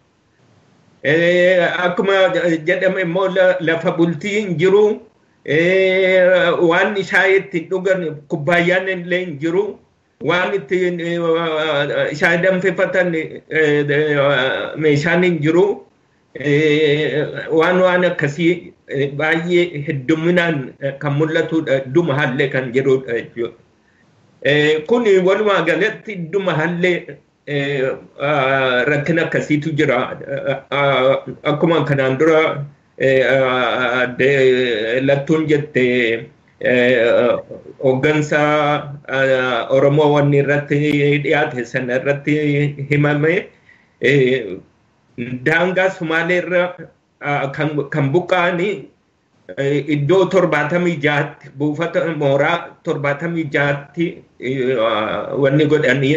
Akkuma jedhame immoo lafa bultii hin jiru waan shaayii itti dhugan kubbaayyaan illee hin jiru waan itti shaayii danfifatan meeshaan hin jiru waan waan akkasii baay'ee hedduminaan kan mul'atudha idduma hallee kan jirudha jechuudha. Kun walumaa galatti idduma hallee rakkina akkasiitu jira. Akkuma kanaan dura lattuun jette hooggansa Oromoo wanni irratti dhiyaate sana irratti himame daangaa Sumaalee irra kan buqqa'anii iddoo torbaatamii jaatti buufata mooraa torbaatamii jaatti wanni godhanii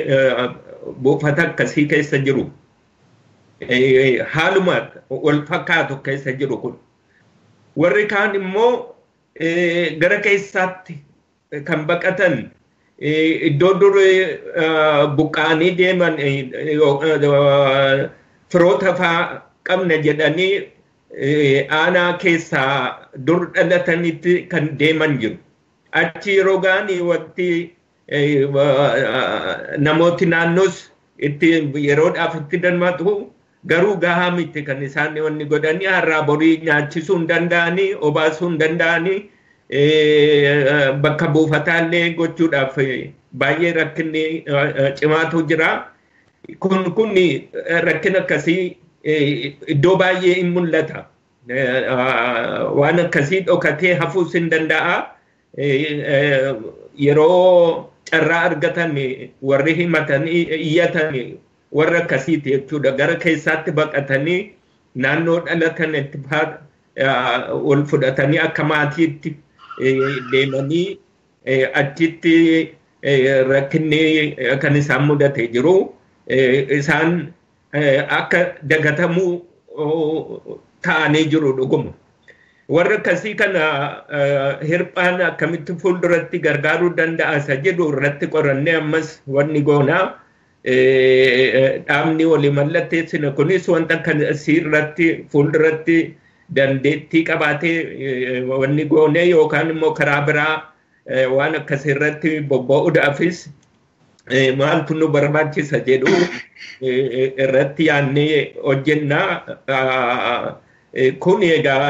buufata akkasii keessa jiru. Haaluma wal fakkaatu keessa jiru kun. Warri kaan immoo gara keessaatti kan baqatan iddoo dur buqqa'anii deeman firoota fa'aa qabna jedhanii aanaa keessaa dur dhalatanitti kan deeman jiru. Achi yeroo gaanii waqti namooti naannoos itti yeroodhaaf itti dammaqu garuu gahaa miti kan isaan wanni godhanii har'aa borii nyaachisuu hin danda'anii obaasuu hin danda'anii bakka buufataallee gochuudhaaf baay'ee rakkinni cimaatu jira. Kun kun rakkina akkasii iddoo baay'ee hin mul'ata. Waan akkasii dhokatee hafuus hin danda'a. Yeroo carraa argatan warri himatanii iyyatan warra akkasiiti jechuudha. Gara keessaatti baqatanii naannoo dhalatan itti wal fudhatanii akka maatiitti deemanii achitti rakkinni kan isaan mudate jiru. Isaan akka dagatamuu ta'anii jiru dhuguma. Warra akkasii kana hirphaan akkamitti fuulduratti gargaaruu danda'a isa jedhu irratti qorannee ammas wanni goonaa dhaabni walii mallatteessine kunis wanta akkasii irratti fuulduratti dandeettii qabaatee wanni goonee yookaan immoo karaa biraa waan akkasii irratti bobba'uudhaafis maaltu nu barbaachisa jedhu irratti yaannee hojjennaa kun egaa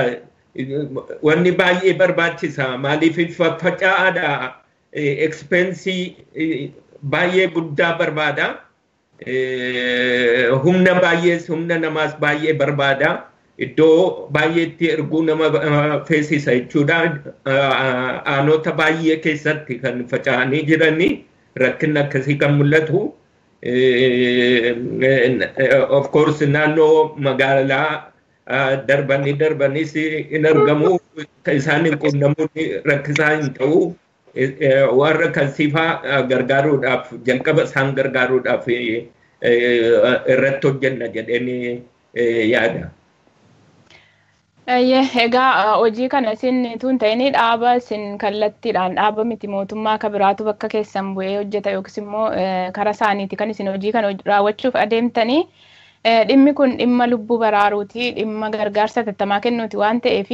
wanni baay'ee barbaachisa. Maaliif faffaca'aadha ekspensii baay'ee guddaa barbaada. Humna baay'ees humna namaas baay'ee barbaada. Iddoo baay'eetti erguu nama feesisa jechuudha. Aanota baay'ee keessatti kan faca'anii jiranii. Rakkinni akkasii kan mul'atu. Of course naannoo magaalaa darbanii darbanis hin argamu isaan hin qunnamuun rakkisaa hin ta'u warra kansiifaa gargaaruudhaaf jalqaba isaan gargaaruudhaaf irratti hojjenna jedheen yaada. Egaa hojii kana isin tun ta'ini dhaaba isin kallattiidhaan dhaaba miti mootummaa akka biraatu bakka keessan bu'ee hojjeta yookiis immoo karaa isaaniiti kan isin hojii kana raawwachuuf adeemtanii dhimmi kun dhimma lubbuu baraaruuti dhimma gargaarsa tattamaa kennuuti waan ta'eef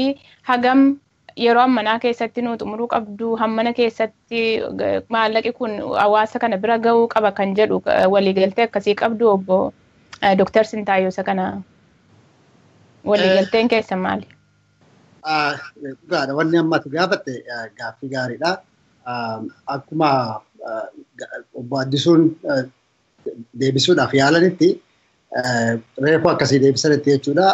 hagam yeroo ammanaa keessatti nu xumuruu qabdu hammana keessatti maallaqi kun hawaasa kana bira ga'uu qaba kan jedhu waliigaltee akkasii qabdu obbo Dooktar Sintaayyoo isa kana waliigalteen keessan maali? Dhugaadha wanni ammatu gaafatte gaaffii gaariidha. Akkuma obbo Addisuun deebisuudhaaf yaalanitti reefu akkasii deebisanitti jechuudha.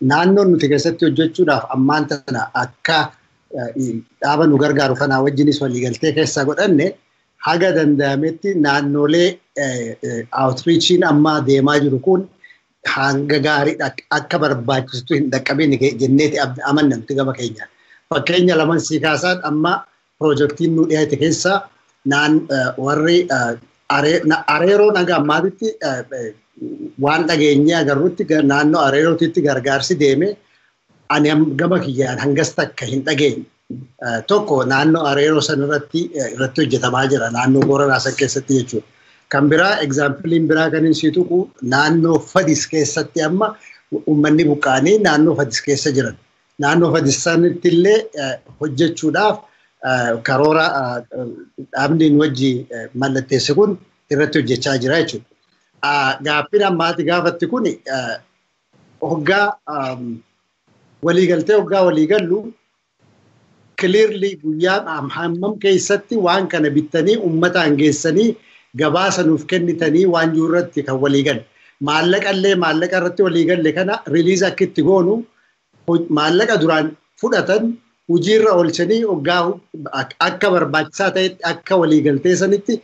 Naannoon nuti keessatti hojjechuudhaaf ammaan tana akka dhaaba nu gargaaru kanaa wajjinis waliigaltee keessa godhanne haga danda'ametti naannolee outreachiin amma deemaa jiru kun hanga gaariidha akka barbaachistu hin dhaqqabin jenneeti amannamti gama keenya. Fakkeenya laman sii kaasaan amma piroojeektiin nu dhiyaate keessa naan warri areeroo dhaga ammaatitti waan dhageenyee agarrutti naannoo areerootitti gargaarsi deeme ani gama kiyyaan hangas takka hin dhageenye. Tokko naannoo areeroo san irratti irratti hojjetamaa jira naannoo Booranaa san keessatti jechuudha. Kan biraa egzaampiliin biraa kan hin tuqu naannoo Fadis keessatti amma uummanni buqqaanii naannoo Fadis keessa jiran. Naannoo Fadis sanitti illee hojjechuudhaaf karoora dhaabni wajji mallatteesse kun irratti hojjechaa jira jechuudha. Gaaffiin ammaati gaafatti kun hoggaa waliigaltee hoggaa waliigallu clearly guyyaa hammam keessatti waan kana bittanii uummataan geessanii gabaasa nuuf kennitanii waan jiru irratti kan waliigalle. Maallaqa illee maallaqa irratti waliigalle kana riliiz akka itti goonu maallaqa duraan fudhatan hojiirra oolchanii hoggaa akka barbaachisaa ta'etti akka waliigaltee sanitti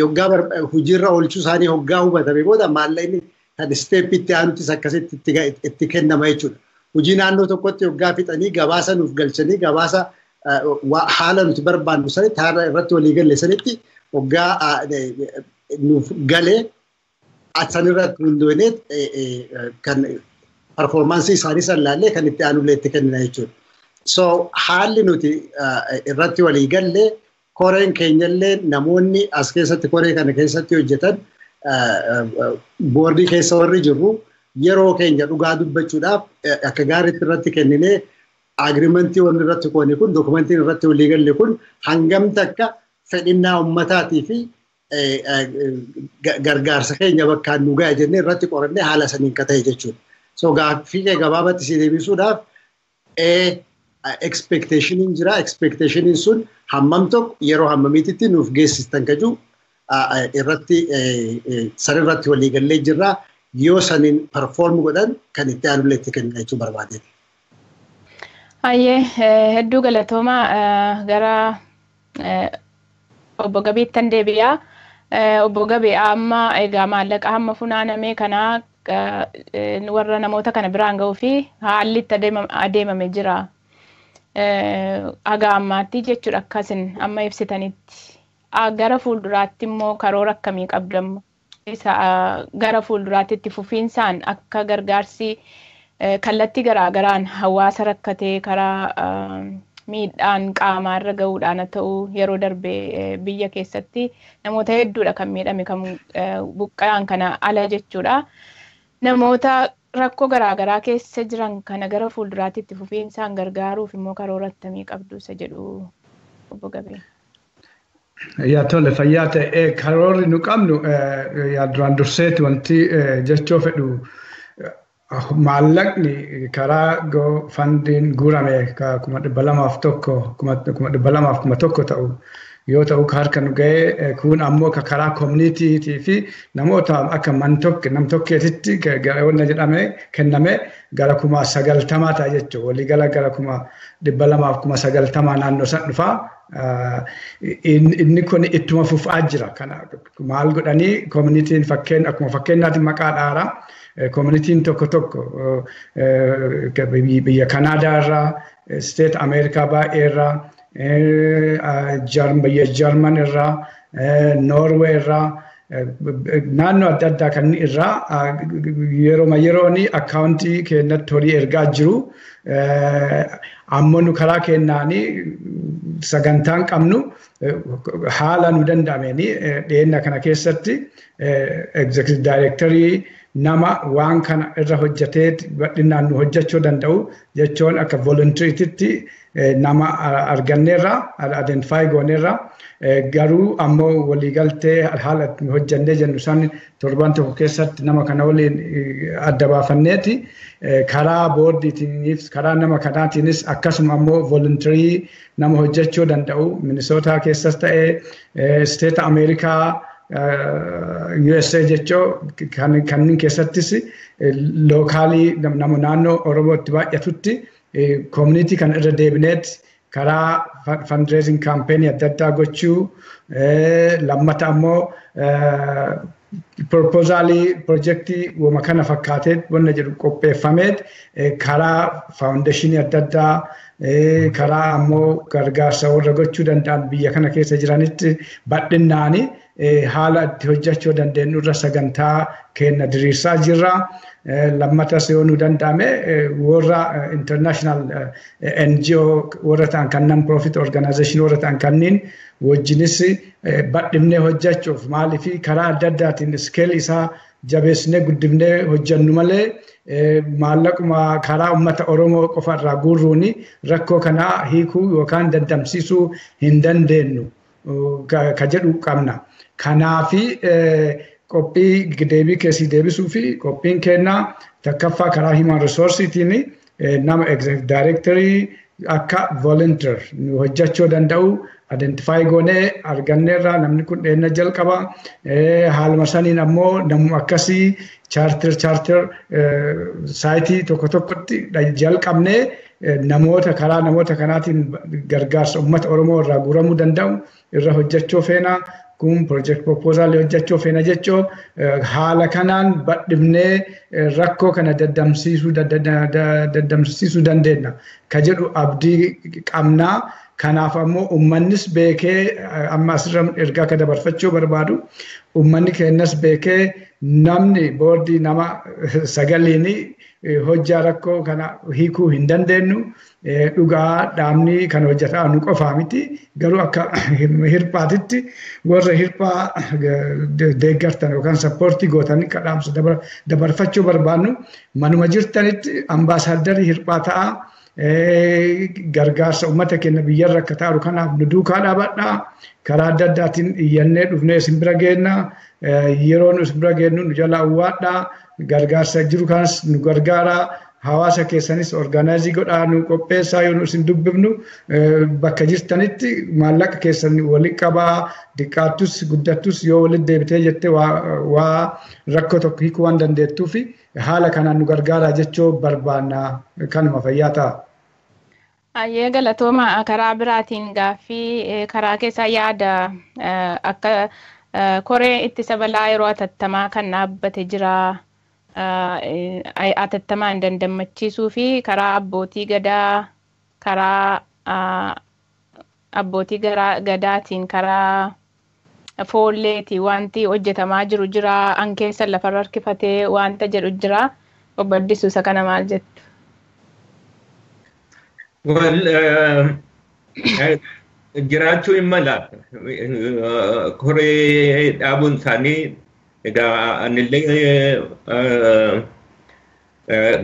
yoggaa hojiirra oolchuu isaanii hoggaa hubatame booda maallaqni kan isteeppitti aanutis akkasitti itti kennama jechuudha. Hojii naannoo tokkotti hoggaa fixanii gabaasa nuuf galchanii gabaasa haala nuti barbaannu sanitti haala irratti waliigalle sanitti hoggaa nuuf galee sanirratti hundoonee kan performaansii isaanii san laallee kan itti aanullee itti kennina jechuudha. So haalli nuti irratti waliigalle koreen keenyallee namoonni as keessatti koree kana keessatti hojjetan boordii keessa warri jirru yeroo keenya dhugaa dubbachuudhaaf akka gaariitti irratti kenninee agirimentii wanni irratti koone kun dokumentiin irratti waliigalle kun hangam takka fedhinnaa ummataatii fi gargaarsa keenya bakkaan nu ga'a jennee irratti qorannee haala saniin ka ta'e jechuudha. So gaaffii kee gabaabatti si deebisuudhaaf expectationiin jira. Expectationiin sun hammam tokko yeroo hammamiititti nuuf geessistan kajuu irratti san irratti waliigallee jirra. Yoo saniin perform godhan kan itti aanullee itti kenna jechuu barbaade. Hayyee hedduu galatoomaa gara obbo Gabeettan deebi'aa. Obbo Gabee amma egaa maallaqa hamma funaaname kanaa warra namoota kana biraan ga'uu fi haalli itti adeemame jira. Haga ammaatti jechuudha akkasin amma ibsitanitti. Gara fuulduraatti immoo karoora akkamii qabdamma? Gara fuulduraatti fufiinsaan akka gargaarsi kallattii garaagaraan hawaasa rakkatee karaa miidhaan qaamaa irra gahuudhaan haa ta'u yeroo darbee biyya keessatti namoota hedduudha kan miidhame kan buqqa'an kana ala jechuudha. Namoota rakkoo garaagaraa keessa jiran kana gara fuulduraatti itti fufiinsaan gargaaruuf immoo karoora akkamii qabdu isa jedhu obbo Gabee. Yaa tole fayyaa ta'e karoorri nu qabnu yaa duraan durseetti wanti jechuu fedhu maallaqni karaa fandiin guurame kuma dhibba lamaaf tokko kuma dhibba lamaaf kuma tokko ta'u yoo ta'u harka nu ga'ee kun ammoo karaa koominiitiitii fi namoota akka man tokke nam tokkeetitti wanna jedhame kenname gara kuma sagaltamaa ta'a jechuudha waliigala gara kuma dhibba lamaaf kuma sagaltamaa naannoo san dhufaa. Inni kun ittuma fufaa jira. Kana maal godhanii koominiitiin fakkeen akkuma fakkeenyaatti maqaa dhaaraa. Koominiitiin tokko tokko biyya Kanaadaa irraa, Isteet Ameerikaa baay'ee irraa, Jarman irraa, Noorwee irraa, naannoo adda addaa kan irraa yeroo yeroon akkaawuntii keenyatti horii ergaa jiru. Ammoo nu karaa kennaanii sagantaan qabnu haala nu danda'ameen dhiyeenya kana keessatti egzeekitiiv daayirektarii nama waan kana irra hojjetee bal'inaan nu hojjechuu danda'u jechuun akka voolintiriititti nama arganneerra adentifaayi gooneerra garuu ammoo waliigaltee haala hojjannee jennu san torban tokko keessatti nama kana waliin adda baafanneeti karaa boordiitiinis karaa nama kanaatiinis akkasuma ammoo vooluntarii nama hojjechuu danda'u minisootaa keessas ta'ee isteeta ameerikaa USA jechoo kanneen keessattis lookaalii naannoo Oromootti baay'atutti koomunitii kan irra deebineet karaa fundraising kaampeenii adda addaa gochuu lammata ammoo proposaalii pirojektii wama kana fakkaatee wanna jedhu qopheeffameet karaa faawundeeshinii adda addaa karaa ammoo gargaarsa warra gochuu danda'an biyya kana keessa jiranitti bal'innaani haala itti hojjechuu dandeenyu irra sagantaa kenna diriirsaa jirra. Lammatas yoo nu danda'ame warra international NGO warra ta'an kan non profit organization warra ta'an kanniin wajjinis bal'ifnee hojjechuuf maaliif karaa adda addaatiin iskeelii isaa jabeessinee guddifnee hojjennu malee maallaquma karaa uummata Oromoo qofa irraa guurruun rakkoo kanaa hiikuu yookaan dandamsiisuu hin dandeenyu ka jedhu qabna. Kanaafi qophii deebii keessii deebisuu fi qophiin kennaa takkaffaa karaa himan risoorsiitiin nama egzeektiiv daayirektarii akka voolunteer nu hojjechuu danda'u identifaayi goonee arganneerra namni kun dheenna jalqaba haaluma saniin ammoo namuma akkasii chaarter chaarter saayitii tokko tokkotti jalqabnee namoota karaa namoota kanaatiin gargaarsa uummata Oromoo irraa guuramuu danda'u irra hojjechuu feenaa. kun project proposal hojjechuu feena jechuu haala kanaan bal'ifnee rakkoo kana daddamsiisuu dandeenya. Ka jedhu abdii qabnaa. Kanaaf ammoo uummannis beekee amma asirra ergaa akka dabarfachuu barbaadu uummanni keenyas beekee namni boordii nama sagaliin hojjaa rakkoo kana hiikuu hin dandeenyu dhugaa dhaabni kan hojjetaa nu qofaa miti garuu akka hirphaatitti warra hirphaa deeggartan yookaan sappoortii gootanii kadhaamsa dabarfachuu barbaannu manuma jirtanitti ambaasaadarrii hirphaa ta'aa. gargaarsa uummata keenya biyyarra akka taa'u kanaaf nu duukaa dhaabadhaa karaa adda addaatiin iyyannee dhufnee isin bira geenna yeroo nu isin bira geennu nu jala uwwaadhaa gargaarsa jiru kanas nu gargaaraa hawaasa keessanis orgaanaayizii godhaa nu qopheessaa yoo isin dubbifnu bakka jirtanitti maallaqa keessan waliin qabaa diqqaattus guddattus yoo walitti deebitee jettee waa rakkoo tokko hiikuu waan dandeettuuf haala kanaan nu gargaaraa jechuu barbaanna kanuma fayyaa ta'a. Ayyee galatooma karaa biraatiin gaaffii karaa keessaa yaada akka koree ittisa balaa yeroo atattamaa kan dhaabbate jira. Atattamaan dandammachiisuu fi karaa abbootii gadaa karaa abbootii gadaatiin karaa foolleeti wanti hojjetamaa jiru jira an keessa lafarra harkifatee wanta jedhu jira. obbo Addisuu isa kana maal jettu? Jiraachuu hin mala. Koree dhaabuun isaanii egaa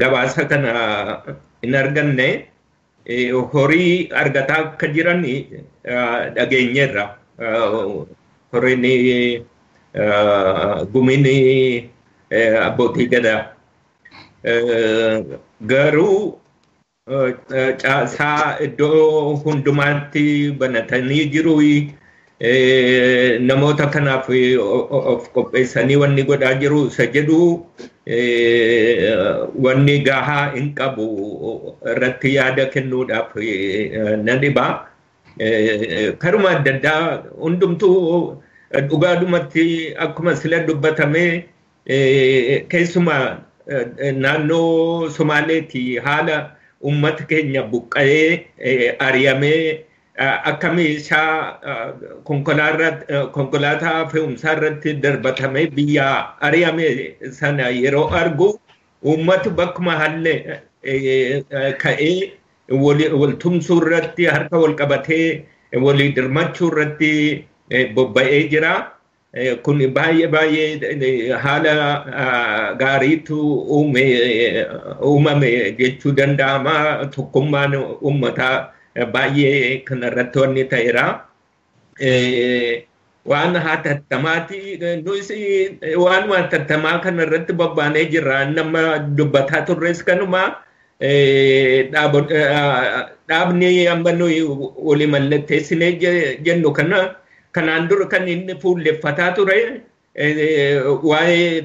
gabaasa kana hin arganne horii argataa akka jiran dhageenyeerra. Koreen gumiin abbootii gadaa. Garuu caasaa iddoo hundumaatti banatanii jiru namoota kanaaf of qopheessanii wanni godhaa jiru isa jedhu wanni gahaa hin qabu irratti yaada kennuudhaaf na dhiba. Karuma adda addaa hundumtuu dhugaadhumatti akkuma sila dubbatame keessumaa naannoo Somaaleeti haala uummata keenya buqqa'ee ari'amee akka meeshaa konkolaataa fe'umsaa irratti darbatamee biyya ari'ame sana yeroo argu uummata bakkuma halle ka'ee wal tumsuu irratti harka wal qabatee walii dirmachuu irratti bobba'ee jira. kun baay'ee baay'ee haala gaariitu uumame jechuu danda'ama tokkummaan uummataa baay'ee kanarratti wanni ta'eera. Waan hatattamaati nus waan hatattamaa kanarratti bobbaanee jirra nama dubbataa turres kanuma dhaabni amma nuyi walii mallatteessinee jennu kana kanaan dura kan inni fuulleffataa ture waa'ee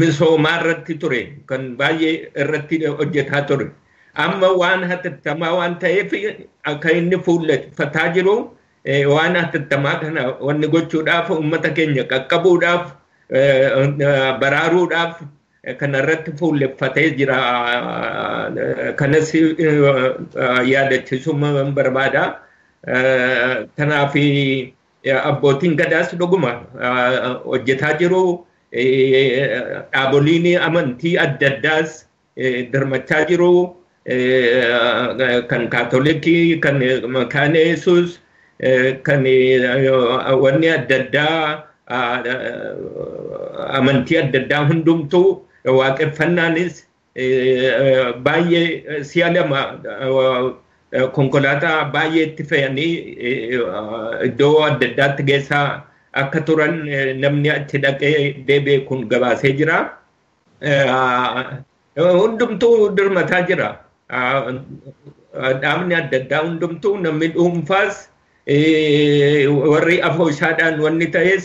misoomaa irratti ture kan baay'ee irratti hojjetaa ture. Amma waan hatattamaa waan ta'eef akka inni fuulleffataa jiru waan hatattamaa kana wanni gochuudhaaf uummata keenya qaqqabuudhaaf baraaruudhaaf kanarratti fuulleffatee jira. Kanas yaadachiisuu barbaada. Kanaaf abbootiin gadaas dhuguma hojjetaa jiru. Dhaaboliin amantii adda addaas dirmachaa jiru. Kan kaatolikii, kan makaana yesus, kan wanni adda addaa amantii adda addaa hundumtuu waaqeffannaanis baay'ee si'a lama konkolaataa baay'eetti fe'anii iddoo adda addaatti geessaa akka turan namni achi dhaqee deebi'e kun gabaasee jira. Hundumtuu dirmataa jira. Dhaabni adda addaa hundumtuu namni dhuunfaas warri afooshaadhaan wanni ta'es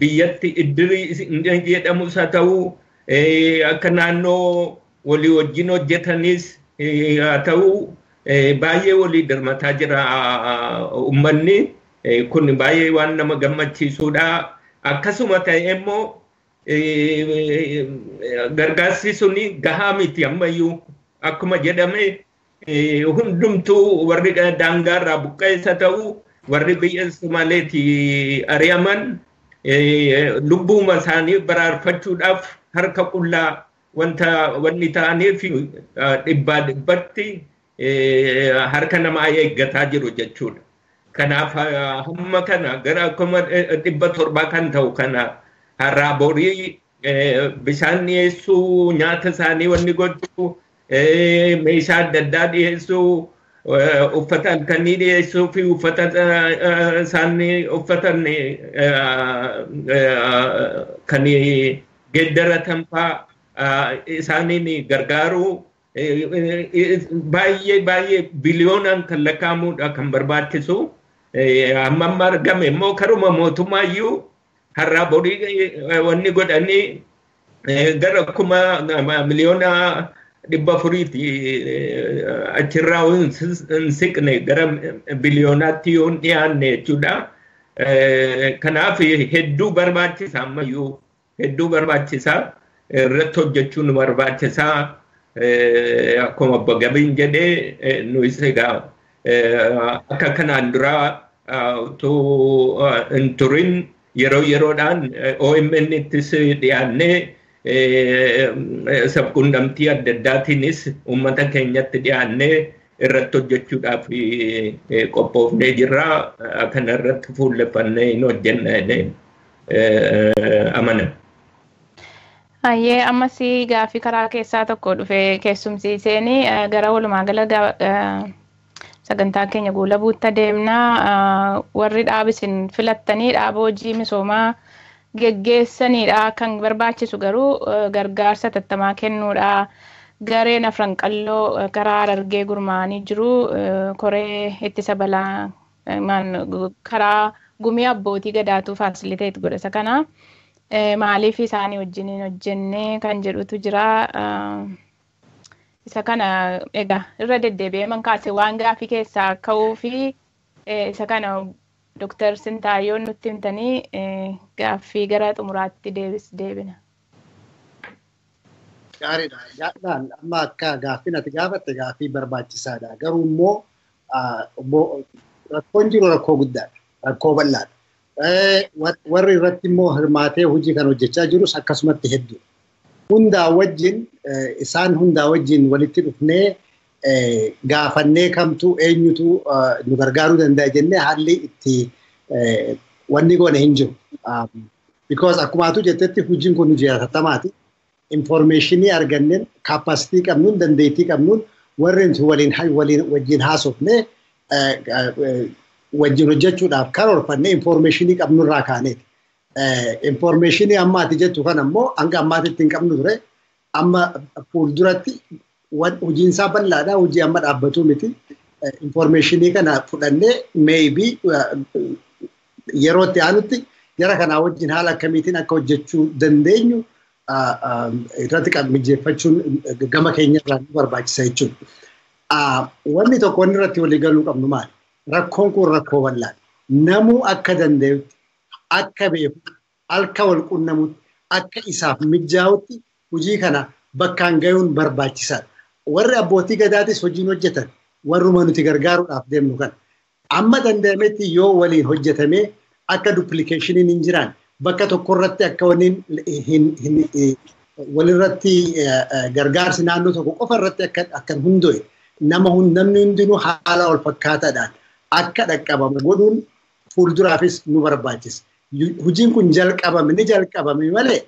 biyyatti iddirii jedhamus haa ta'u akka naannoo walii wajjin hojjetanis haa ta'u baay'ee walii dirmataa jira uummanni kun baay'ee waan nama gammachiisuudha. Akkasuma ta'e immoo gargaarsi suni gahaa miti ammayyuu akkuma jedhame hundumtuu warri daangaarraa buqqa'eessa ta'u warri biyya Somaaleeti ari'aman lubbuuma isaanii baraarfachuudhaaf harka qullaa wanta wanni ta'aniif dhibbaa dhibbatti harka namaa eeggataa jiru jechuudha. Kanaaf hamma kana gara akkuma dhibba torbaa kan ta'u kana har'aa borii bishaan dhiyeessuu nyaata isaanii wanni gochuu meeshaa adda addaa dhiyeessuu uffata halkanii dhiyeessuu fi uffata isaanii uffatan kan geeddaratan fa'aa isaaniin gargaaruu baay'ee baay'ee biliyoonaan kan lakkaa'amudha kan barbaachisu. Amma amma argame immoo karuma mootummaayyuu har'aa borii wanni godhanii gara kuma miliyoona dhibba afuriiti achirraa hin siqne gara biliyoonaatti yoo hin dhiyaanne jechuudha. Kanaaf hedduu barbaachisa ammayyuu hedduu barbaachisa irratti hojjechuun barbaachisaa. akkuma obbo Gabiin jedhee nuyis egaa akka kanaan dura utuu hin turin yeroo yeroodhaan OMN ittis dhiyaannee sabquunnamtii adda addaatiinis uummata keenyatti dhiyaannee irratti hojjechuudhaaf qophoofnee jirra. Kana irratti fuulleffannee hin hojjenna amana. Hayyee ammas gaaffii karaa keessaa tokko dhufe keessumsiiseen gara walumaa gala sagantaa keenya guula buutta deemnaa warri dhaabisin filattanii dhaaba hojii misoomaa geggeessanidha kan barbaachisu garuu gargaarsa tattamaa kennuudha. Gareen afran qalloo karaa Harargee gurmaa'anii jiru koree ittisa balaa karaa gumii abbootii gadaatuu faasiliteet godha isa kana maaliif isaanii wajjin hin hojjenne kan jedhutu jira. Isa kana egaa irra deddeebi'ee man kaase waan gaaffii keessaa ka'uu fi isa kana Dooktar Sintaayyoon nutti himtanii gaaffii gara xumuraatti deebis deebina. Gaariidha. Gaariidhaan amma akka gaaffiin ati gaafatte gaaffii barbaachisaadha. Garuu immoo rakkoon jiru rakkoo guddaadha. Rakkoo bal'aadha. Warri irratti immoo hirmaatee hojii kan hojjechaa jirus akkasumatti hedduu. Hundaa wajjin isaan hundaa wajjin walitti dhufnee gaafannee kamtu eenyutu nu gargaaruu danda'a jennee haalli itti wanni goone hin jiru. Because akkuma atu jettetti hojiin kun hojii hatattamaati. Informeeshinii arganneen kaappaasitii qabnuun dandeettii qabnuun warreen waliin wajjin haasofnee wajjin hojjechuudhaaf karoorfannee informeeshinii qabnurraa kaaneeti. Informeeshinii ammaati jettu kan ammoo hanga ammaatitti hin qabnu ture. Amma fuulduratti hojiinsaa bal'aadha. Hojii amma dhaabbatu miti. Informeeshinii kana fudhannee meebii yeroo itti aanutti jara kanaa wajjin haala akkamiitiin akka hojjechuu dandeenyu irratti mijeeffachuun gama keenya irraa nu barbaachisa jechuudha. Wanni tokko wanni irratti walii galuu qabnu maali? Rakkoon kun rakkoo bal'aadha. Namuu akka danda'utti, akka beeku, akka wal qunnamutti, akka isaaf mijaa'utti hojii kana bakkaan ga'uun barbaachisaadha. Warri abbootii gadaatis hojiin hojjetan warruma nuti gargaaruudhaaf deemnu kana. Amma danda'ametti yoo waliin hojjetamee akka duppilikeeshiniin hin jiraan bakka tokko irratti akka waliin walirratti gargaarsi naannoo tokko qofa irratti akka hundoe nama namni hundinuu haala wal fakkaataadhaan akka dhaqqabamu godhuun fuulduraafis nu barbaachisa. Hojiin kun jalqabame ni jalqabame malee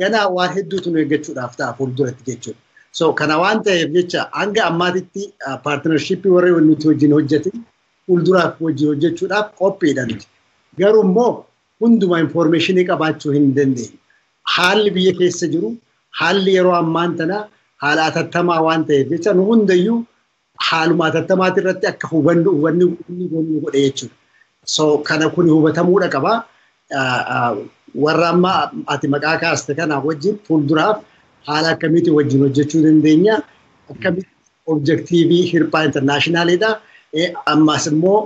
ganaa waan hedduutu nu eeggachuudhaaf ta'a fuulduratti jechuudha. So kana waan ta'eef jecha hanga ammaatitti paartinarshiippii warri nuti wajjin hojjetin fuulduraaf wajjin hojjechuudhaaf qophiidha nuti. Garuu immoo hundumaa informeeshinii qabaachuu hin dandeenye. Haalli biyya keessa jiru haalli yeroo ammaan tanaa haala atattamaa waan ta'eef jecha nu hundayyuu haaluma atattamaati irratti akka hubannu hubanni nu godhe jechuudha. So kana kun hubatamuudha qaba. Warra amma ati maqaa kaaste kanaaf wajjin fuulduraaf haala akkamiitiin wajjin hojjechuu dandeenya. Akkamitti objektiivii hirphaa intarnaashinaaliidha. Ammas immoo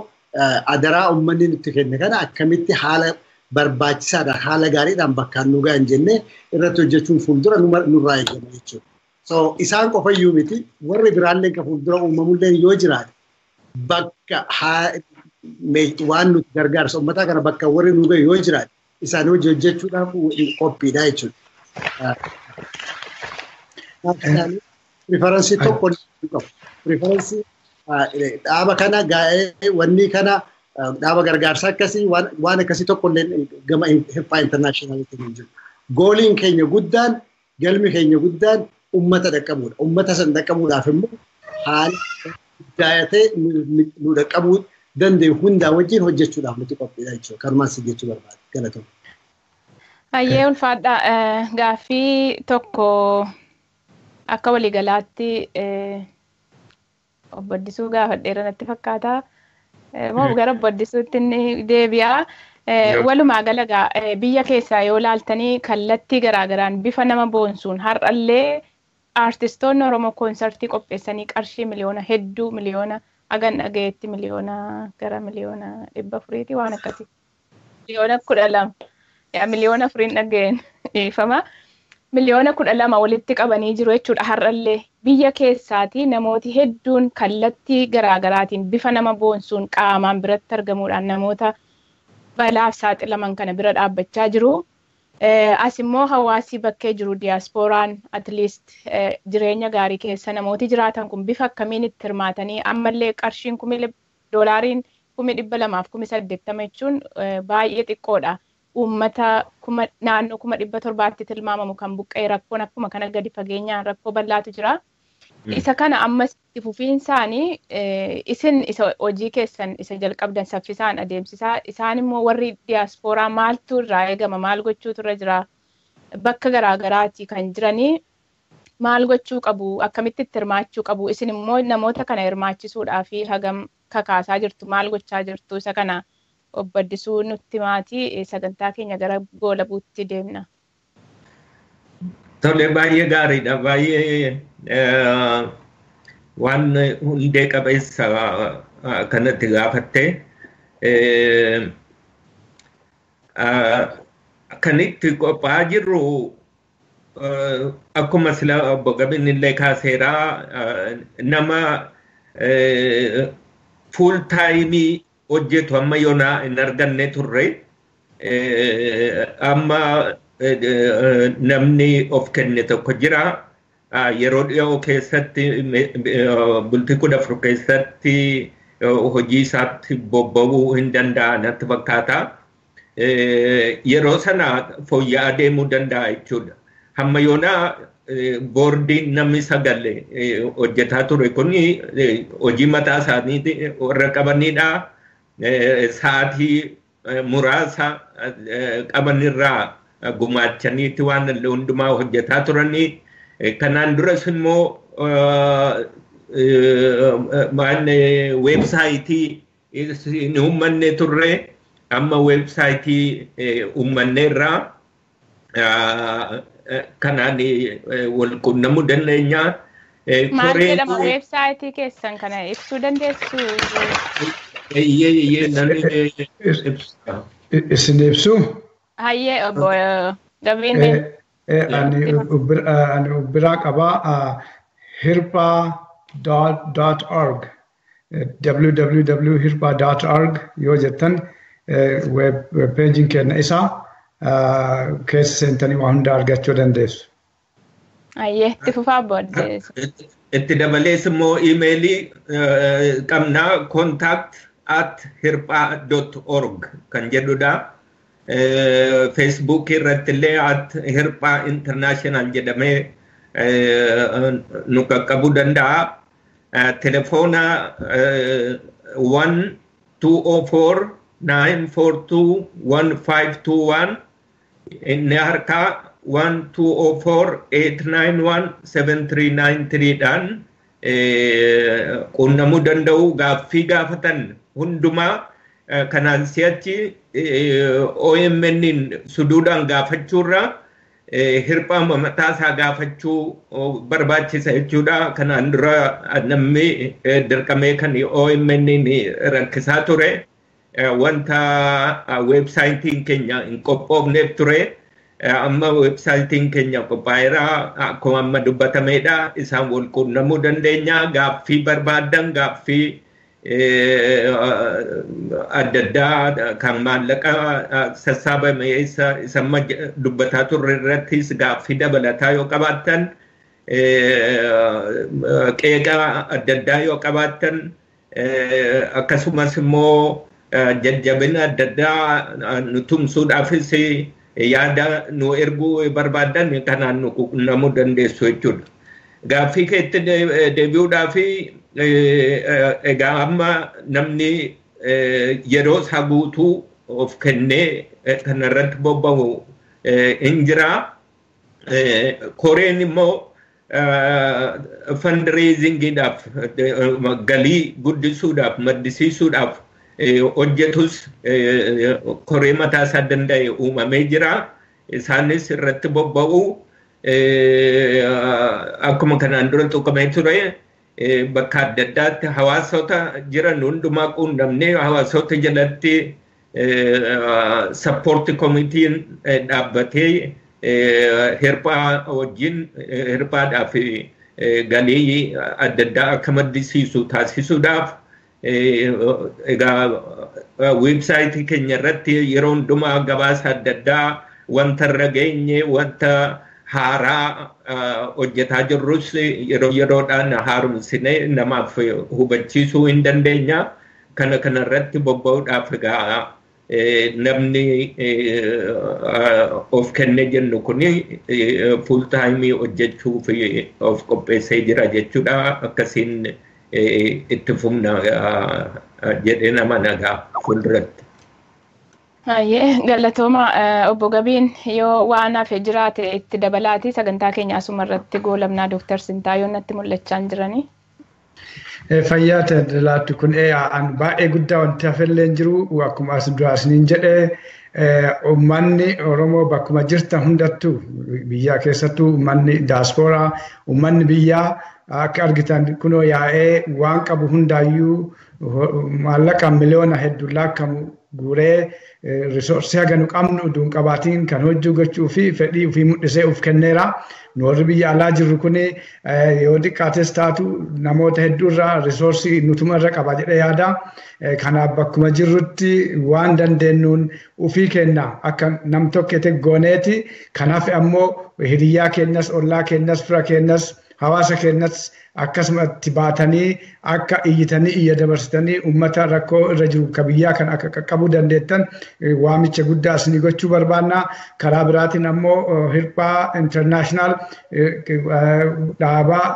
adaraa uummanni nutti kenne kana akkamitti haala barbaachisaadhaan haala gaariidhaan bakkaan nu ga'an jennee irratti hojjechuun fuuldura nurraa eegama jechuudha. So isaan qofayyuu miti warri biraallee kan fuuldura uumamullee yoo jiraate bakka waan nuti gargaarsa uummataa kana bakka warri nu ga'e yoo jiraate isaan hojii hojjechuudhaaf qophiidha jechuudha. Riferensii tokko qabu. Riferensii dhaaba kana gaa'ee wanni kana dhaaba gargaarsa akkasii waan akkasii tokko illee gama hirphaa intarnaashinaaliitiin hin jiru. Gooliin keenya guddaan galmi keenya guddaan uummata dhaqqabuudha. Uummata san dhaqqabuudhaaf immoo haala gaayatee nu dhaqqabuu danda'u hundaa wajjin hojjechuudhaaf nuti qophiidha jechuudha. Kanumaan si jechuu barbaada. Galatoomaa. Hayyee ulfaadha. Gaaffii tokko akka waliigalaatti obbo Addisuu gaafadheera natti fakkaata. Moo gara obbo Addisuutti deebi'a. Walumaa gala biyya keessaa yoo laaltanii kallattii garaagaraan bifa nama boonsuun har'allee aartistoonni Oromoo koonsartii qopheessanii qarshii miliyoona hedduu miliyoona hagan dhagayetti miliyoona gara miliyoona dhibba afuriiti waan akkasii. Miliyoona kudha lama. Miliyoona afuriin dhaga'een dhiifama. Miliyoona kudha lama walitti qabanii jiru jechuudha har'allee. Biyya keessaati namooti hedduun kallattii garaagaraatiin bifa nama boonsuun qaamaan biratti argamuudhaan namoota balaaf saaxilaman kana bira dhaabbachaa jiru. As immoo hawaasii bakkee jiru diyaaspooraan atliist jireenya gaarii keessa namooti jiraatan kun bifa akkamiin itti hirmaatanii ammallee qarshiin kumi doolaariin kumi dhibba lamaaf kumi saddeettama jechuun baay'ee xiqqoodha. Uummata kuma naannoo kuma dhibba torbaatti tilmaamamu kan buqqa'e rakkoon akkuma kana gadi fageenyaan rakkoo bal'aatu jira. Isa kana ammas itti fufiinsaanii isin isa hojii keessan isa jalqabdan saffisaan adeemsisaa. Isaan immoo warri diyaaspooraa maaltu irraa eegama? Maal gochuutu irra jira? Bakka garaagaraati kan jiranii maal gochuu qabu? Akkamitti itti hirmaachuu qabu? Isin immoo namoota kana hirmaachisuudhaa fi hagam kakaasaa jirtu? Maal gochaa jirtu isa kana obbaddisuu nutti maatii sagantaa keenya gara goolabuutti deemna. Tole baay'ee gaariidha. Baay'ee waan hundee qabeessa kanatti gaafatte. Kan itti qophaa'aa jirru akkuma sila obbo Gabin illee kaaseeraa nama fuul taayimii hojjetu amma yoonaa hin arganne turre. Amma namni of kenne tokko jira. Yeroo dhiyoo keessatti bultii kudha afur keessatti hojii isaatti bobba'uu hin danda'a natti fakkaata. Yeroo sana fooyya'aa deemuu danda'a jechuudha. Hamma yoonaa boordiin namni sagale hojjetaa ture kun hojii mataa isaanii warra qabanidha. Sa'aatii muraasa qabanirraa gumaachaniiti waan hundumaa hojjetaa turanii kanaan duras immoo weebsaayitii hin uummanne turre amma weebsaayitii uummanneerraa kanaan wal qunnamuu dandeenya. Maal jedhama weebsaayitii keessan kana ibsuu dandeessu? Iyyee iyyee nan Isin ibsuu? Hayyee obbo Gabiin. ani biraa qabaa hirpaa.org www.hirpaa.org yoo jettan web peejiin kenna isaa keessa seentanii waa hunda argachuu dandeessu. Ayyee itti fufaa booddeessu. Itti dabalees immoo iimeelii qabnaa contact at hirpaa.org kan jedhudha. feesbuuk irratti illee at hirphaa intarnaashinaal jedhamee nu qaqqabuu danda'a. Telefoona one two oh four nine four two one five two one inni harkaa one two oh four eight nine one seven three nine three dhaan quunnamuu danda'u gaaffii gaafatan hundumaa kanaan si'achi OMN suduudhaan gaafachuurra hirphaa mataa isaa gaafachuu barbaachisa jechuudha. Kanaan dura namni dirqamee kan OMN rakkisaa ture. Wanta weebsaayitiin keenya hin qophoofneef ture. Amma weebsaayitiin keenya qophaa'eera. Akkuma amma dubbatameedha. Isaan wal quunnamuu dandeenya. Gaaffii barbaadan gaaffii adda addaa kan maallaqa sassaabame isa amma dubbataa turre irrattis gaaffii dabalataa yoo qabaattan qeeqa adda addaa yoo qabaattan akkasumas immoo jajjabina adda addaa nu tumsuudhaafis yaada nu erguu barbaadan kanaan nu quunnamuu dandeessu jechuudha. Gaaffii keetti deebi'uudhaafi egaa amma namni yeroo isaa guutuu of kennee kanarratti bobba'u hin jira. Koreen immoo fundraisingidhaaf galii guddisuudhaaf maddisiisuudhaaf hojjetus koree mataa isaa danda'e uumamee jira. Isaanis irratti bobba'u akkuma kanaan dura tuqamee ture. Bakka adda addaatti hawaasota jiran hundumaa quunnamnee hawaasota jalatti sappoorti koomitiin dhaabbatee hirphaa wajjin hirphaadhaaf galii adda addaa akka maddisiisu taasisuudhaaf egaa weebsaayitii keenya irratti yeroo hundumaa gabaasa adda addaa wanta irra geenye wanta haaraa hojjetaa jirrus yeroo yeroodhaan haaromsine namaaf hubachiisuu hin dandeenya. Kana kanarratti bobba'uudhaaf egaa namni of kenne jennu kuni fuul taayimii hojjechuuf of qopheessee jira jechuudha. Akkasiin itti fufna jedhee nama nagaa fuulduratti. Galatooma obbo Gabiin yoo waan hafe jiraate itti dabalaati sagantaa keenya asuma irratti goolabnaa Dooktar Sintaayoon natti mul'achaa jiranii. Fayyaa tajaajilatti kun baay'ee guddaa wanti hafellee jiru akkuma as duraasniin jedhee uummanni Oromoo bakkuma jirtan hundattuu biyya keessattuu uummanni daaspooraa uummanni biyyaa akka argitan kunoo yaa'ee waan qabu hundaayyuu maallaqa miliyoona hedduu laakkamu guuree risoorsii haga nu qabnu uduun qabaatiin kan hojii gochuu fi fedhii ofii mul'isee of kenneera. Warri biyya alaa jirru kun yoo xiqqaates taatu namoota hedduurraa risoorsii nutuma irra qaba jedhee yaada. Kanaaf bakkuma jirrutti waan dandeenyuun ofii kenna akka nam tokkete gooneeti. Kanaaf ammoo hiriyyaa keenyas, ollaa keenyas, fira keenyas, hawaasa keenyas akkasumatti baatanii akka iyyitanii iyya dabarsitanii uummata rakkoo irra jiru ka biyyaa kan akka qaqqabuu dandeettan waamicha guddaa isinii gochuu barbaanna. Karaa biraatiin ammoo hirphaa intarnaashinaal dhaabaa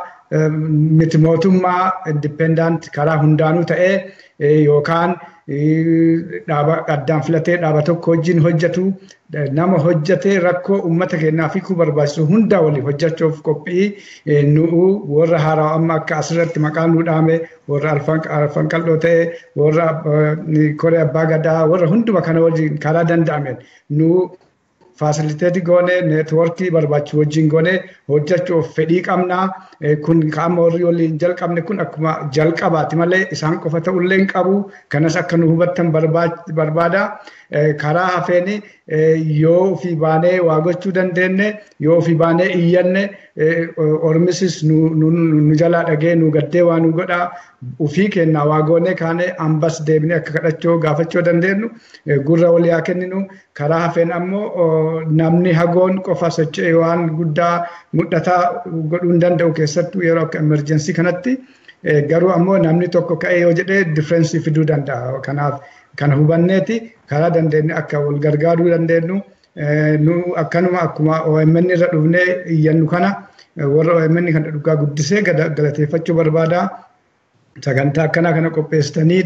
miti mootummaa indipendant karaa hundaanuu ta'ee yookaan addaan filatee dhaaba tokko wajjin hojjetu nama hojjetee rakkoo uummata keenyaaf hiikuu barbaachisu hundaa waliin hojjechuuf qophii nu'u warra haaraa amma akka asirratti maqaan nu dhaame warra arfan qal'oo ta'e warra koree abbaa gadaa warra hunduma kana wajjin karaa danda'ameen nu faasiliteetii goone neetwoorkii barbaachisu wajjin goone hojjechuuf fedhii qabna. Kun qaama warri waliin jalqabne kun akkuma jalqabaati malee isaan qofa ta'ullee hin qabu. Kanas akka nu hubattan barbaada. Karaa hafeen yoo ofii baanee waa gochuu dandeenye yoo ofii baanee iyyanne ormisis nu jalaa dhagee nu gaddee waa nu godha. Ofii kennaa waa goonee kaanee ambas deebinee akka kadhachuu gaafachuu dandeenyu gurra walii haa kenninu. Karaa hafeen ammoo namni hagoon qofa socho'ee waan guddaa mul'ataa godhuu hin danda'u keessattuu yeroo akka emerjensii kanatti garuu ammoo namni tokko ka'ee yoo jedhee diffeensii fiduu danda'a. Kanaaf kana hubanneeti karaa dandeenye akka wal gargaaruu dandeenyu nu akkanuma akkuma OMN irra dhufnee iyyannu kana warra OMN kana dhugaa guddisee galateeffachuu barbaada. Sagantaa akkanaa kana qopheessitanii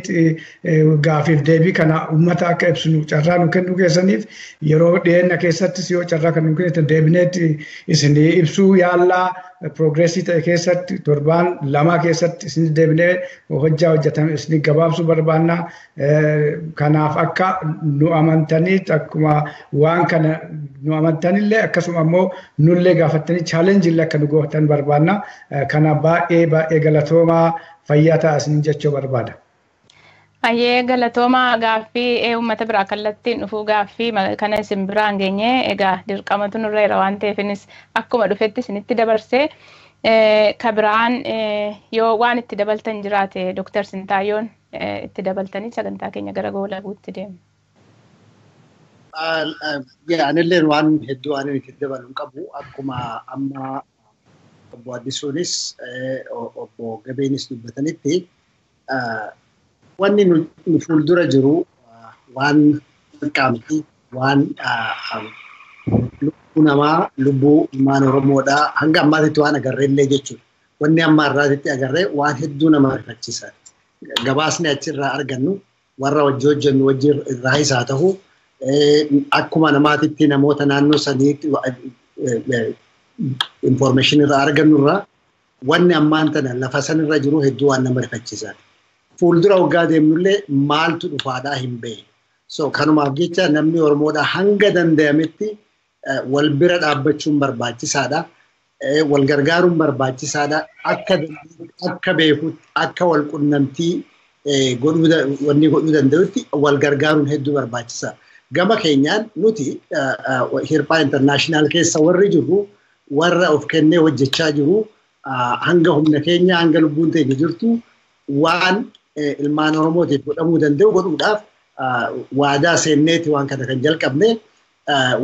gaafiif deebii kana uummata akka ibsinu carraa nu kennuu keessaniif yeroo dhiyeenya keessattis yoo carraa kan nu kennitan deebineetti isin ibsuu yaallaa piroogreesii ta'e keessatti torbaan lamaa keessatti isin deebinee hojjaa hojjetame isin gabaabsuu barbaanna. Kanaaf akka nu amantanii akkuma waan kana nu amantanillee akkasuma ammoo nullee gaafattanii chaalenjiillee akka nu gootan barbaanna. Kana baay'ee baay'ee galatoomaa fayyaa taasisan jechuu barbaada. Baay'ee galatooma gaaffii uummata biraa kallattiin dhufuu gaaffii kana isin biraan geenye egaa dirqamatu nurreera waan ta'eefinis akkuma dhufetti isinitti dabarsee ka biraan yoo waan itti dabaltan jiraate Dooktar Sintaayoon itti dabaltanii sagantaa keenya gara goolabuutti deemu. Anillee waan hedduu ani itti dabalu qabu akkuma amma obbo Addisuunis obbo Gabeeniis dubbatanitti wanni nu fuuldura jiru waan qaamti waan lubbuu namaa lubbuu ilmaan Oromoodhaa hanga ammaatitti waan agarreellee jechuudha. Wanni amma irraatitti agarree waan hedduu nama rifachiisa. Gabaasni achirraa argannu warra wajji hojjennu wajji irraa isaa ta'u akkuma namaatitti namoota naannoo saniitti information irraa argannu irraa wanni ammaan tana lafa sanirra jiru hedduu waan nama rifachiisaadha. Fuuldura waggaa deemnullee maaltu dhufaadhaa hin beekne. So kanumaaf jecha namni Oromoodhaa hanga danda'ametti wal bira dhaabbachuun barbaachisaadha. Wal gargaaruun barbaachisaadha. Akka akka beekutti akka wal qunnamtii wanni godhuu danda'utti wal gargaaruun hedduu barbaachisaadha. Gama keenyaan nuti hirphaa intarnaashinaal keessa warri jirru warra of kennee hojjechaa jiru hanga humna keenya hanga lubbuun teenya jirtu waan ilmaan Oromootiif godhamuu danda'u godhuudhaaf waadaa seenneeti waan kana kan jalqabne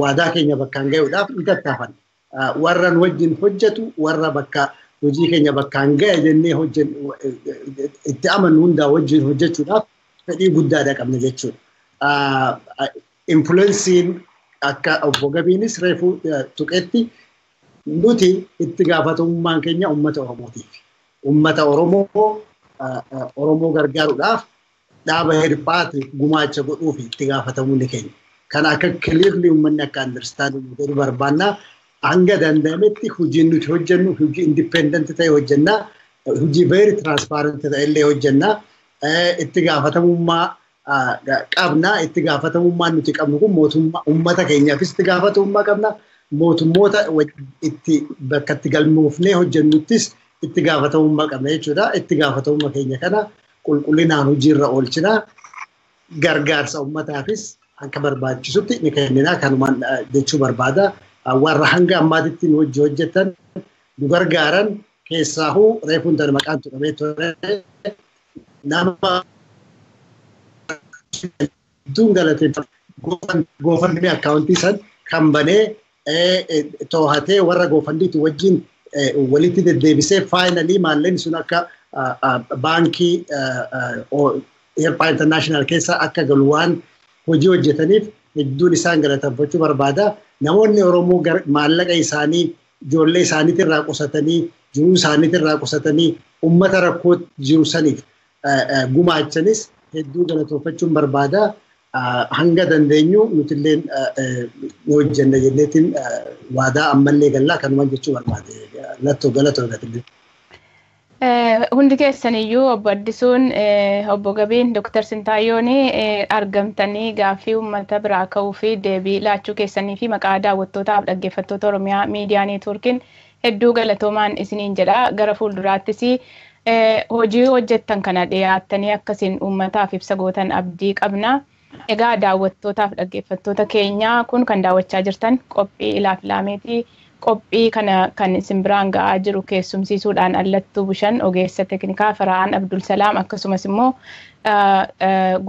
waadaa keenya bakkaan gahuudhaaf ni tattaafan. Warra nu wajjin hojjetu warra bakka hojii keenya bakkaan gahe jennee itti amannu hundaa wajjin hojjechuudhaaf fedhii guddaadha qabna jechuudha. Infulensiin akka obbo Gabiinis reefuu tuqetti nuti itti gaafatamummaan keenya uummata Oromootiif. Uummata Oromoo Oromoo gargaaruudhaaf dhaaba hirphaatiif gumaacha godhuuf itti gaafatamuu ni keenya. Kan akka kiliirli uummanni akka andarstaandii godhu barbaannaa hanga danda'ametti hojiin nuti hojjennu hojii indipeendenti ta'e hojjennaa hojii veeri tiraanspaarenti ta'e illee hojjennaa itti gaafatamummaa qabnaa itti gaafatamummaan nuti qabnu kun mootummaa uummata keenyaafis itti gaafatamummaa qabna mootummoota itti bakka itti galmoofnee hojjennuttis itti gaafatamummaa qabna jechuudha. Itti gaafatamummaa keenya kana qulqullinaan hojiirra oolchinaa gargaarsa uummataafis akka barbaachisutti ni kenninaa. Kanumaan jechuu barbaada. warra hanga ammaatitti wajji hojjetan nu gargaaran keessaahuu reefuun tana maqaan tuqamee ture nama hedduun galateeffatu goofandii akkaawuntii san kan banee toohatee warra goofandiitu wajjin walitti deddeebisee faayinalii maallaqni sun akka baankii Hirphaa Intarnaashinaal keessa akka galu waan hojii hojjetaniif hedduun isaan galateeffachuu barbaada. Namoonni Oromoo maallaqa isaanii ijoollee isaaniitirraa qusatanii jiruu isaaniitirraa qusatanii uummata rakkoo jiru saniif gumaachanis hedduu galateeffachuun barbaada. Hanga dandeenyu nutillee ni hojjenna jenneetiin waadaa ammallee gallaa kanumaan jechuu barbaade. Lattoo galatoo gatillee. Hundi keessaniyyuu obbo Addisuun obbo Gabiin Dooktar Sintaayyoon argamtanii gaaffii uummata biraa ka'uu fi deebii laachuu keessanii fi maqaa daawwattootaaf dhaggeeffattoota Oromiyaa miidiyaa neetwoorkiin hedduu galatoomaan isiniin jedha. Gara fuulduraattis hojii hojjettan kana dhiyaattanii akkasiin uummataaf ibsa gootan abdii qabna. Egaa daawwattootaaf dhaggeeffattoota keenyaa kun kan daawwachaa jirtan qophii ilaaf ilaameetii. qophii kana kan isin biraan ga'aa jiru keessumsiisuudhaan allattuu bushan ogeessa teeknikaa Fara'aan Abdulsalaam akkasumas immoo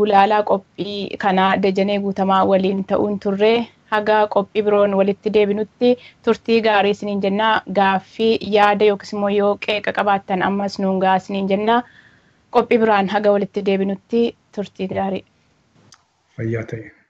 gulaalaa qophii kanaa Dajanee Guutamaa waliin ta'uun turree haga qophii biroon walitti deebinutti turtii gaarii isiniin jennaa gaaffii yaada yookiis immoo yoo qeeqa qabaattan ammas nuun ga'aa isiniin jennaa qophii biraan haga walitti deebinutti turtii gaarii. Fayyaa ta'e.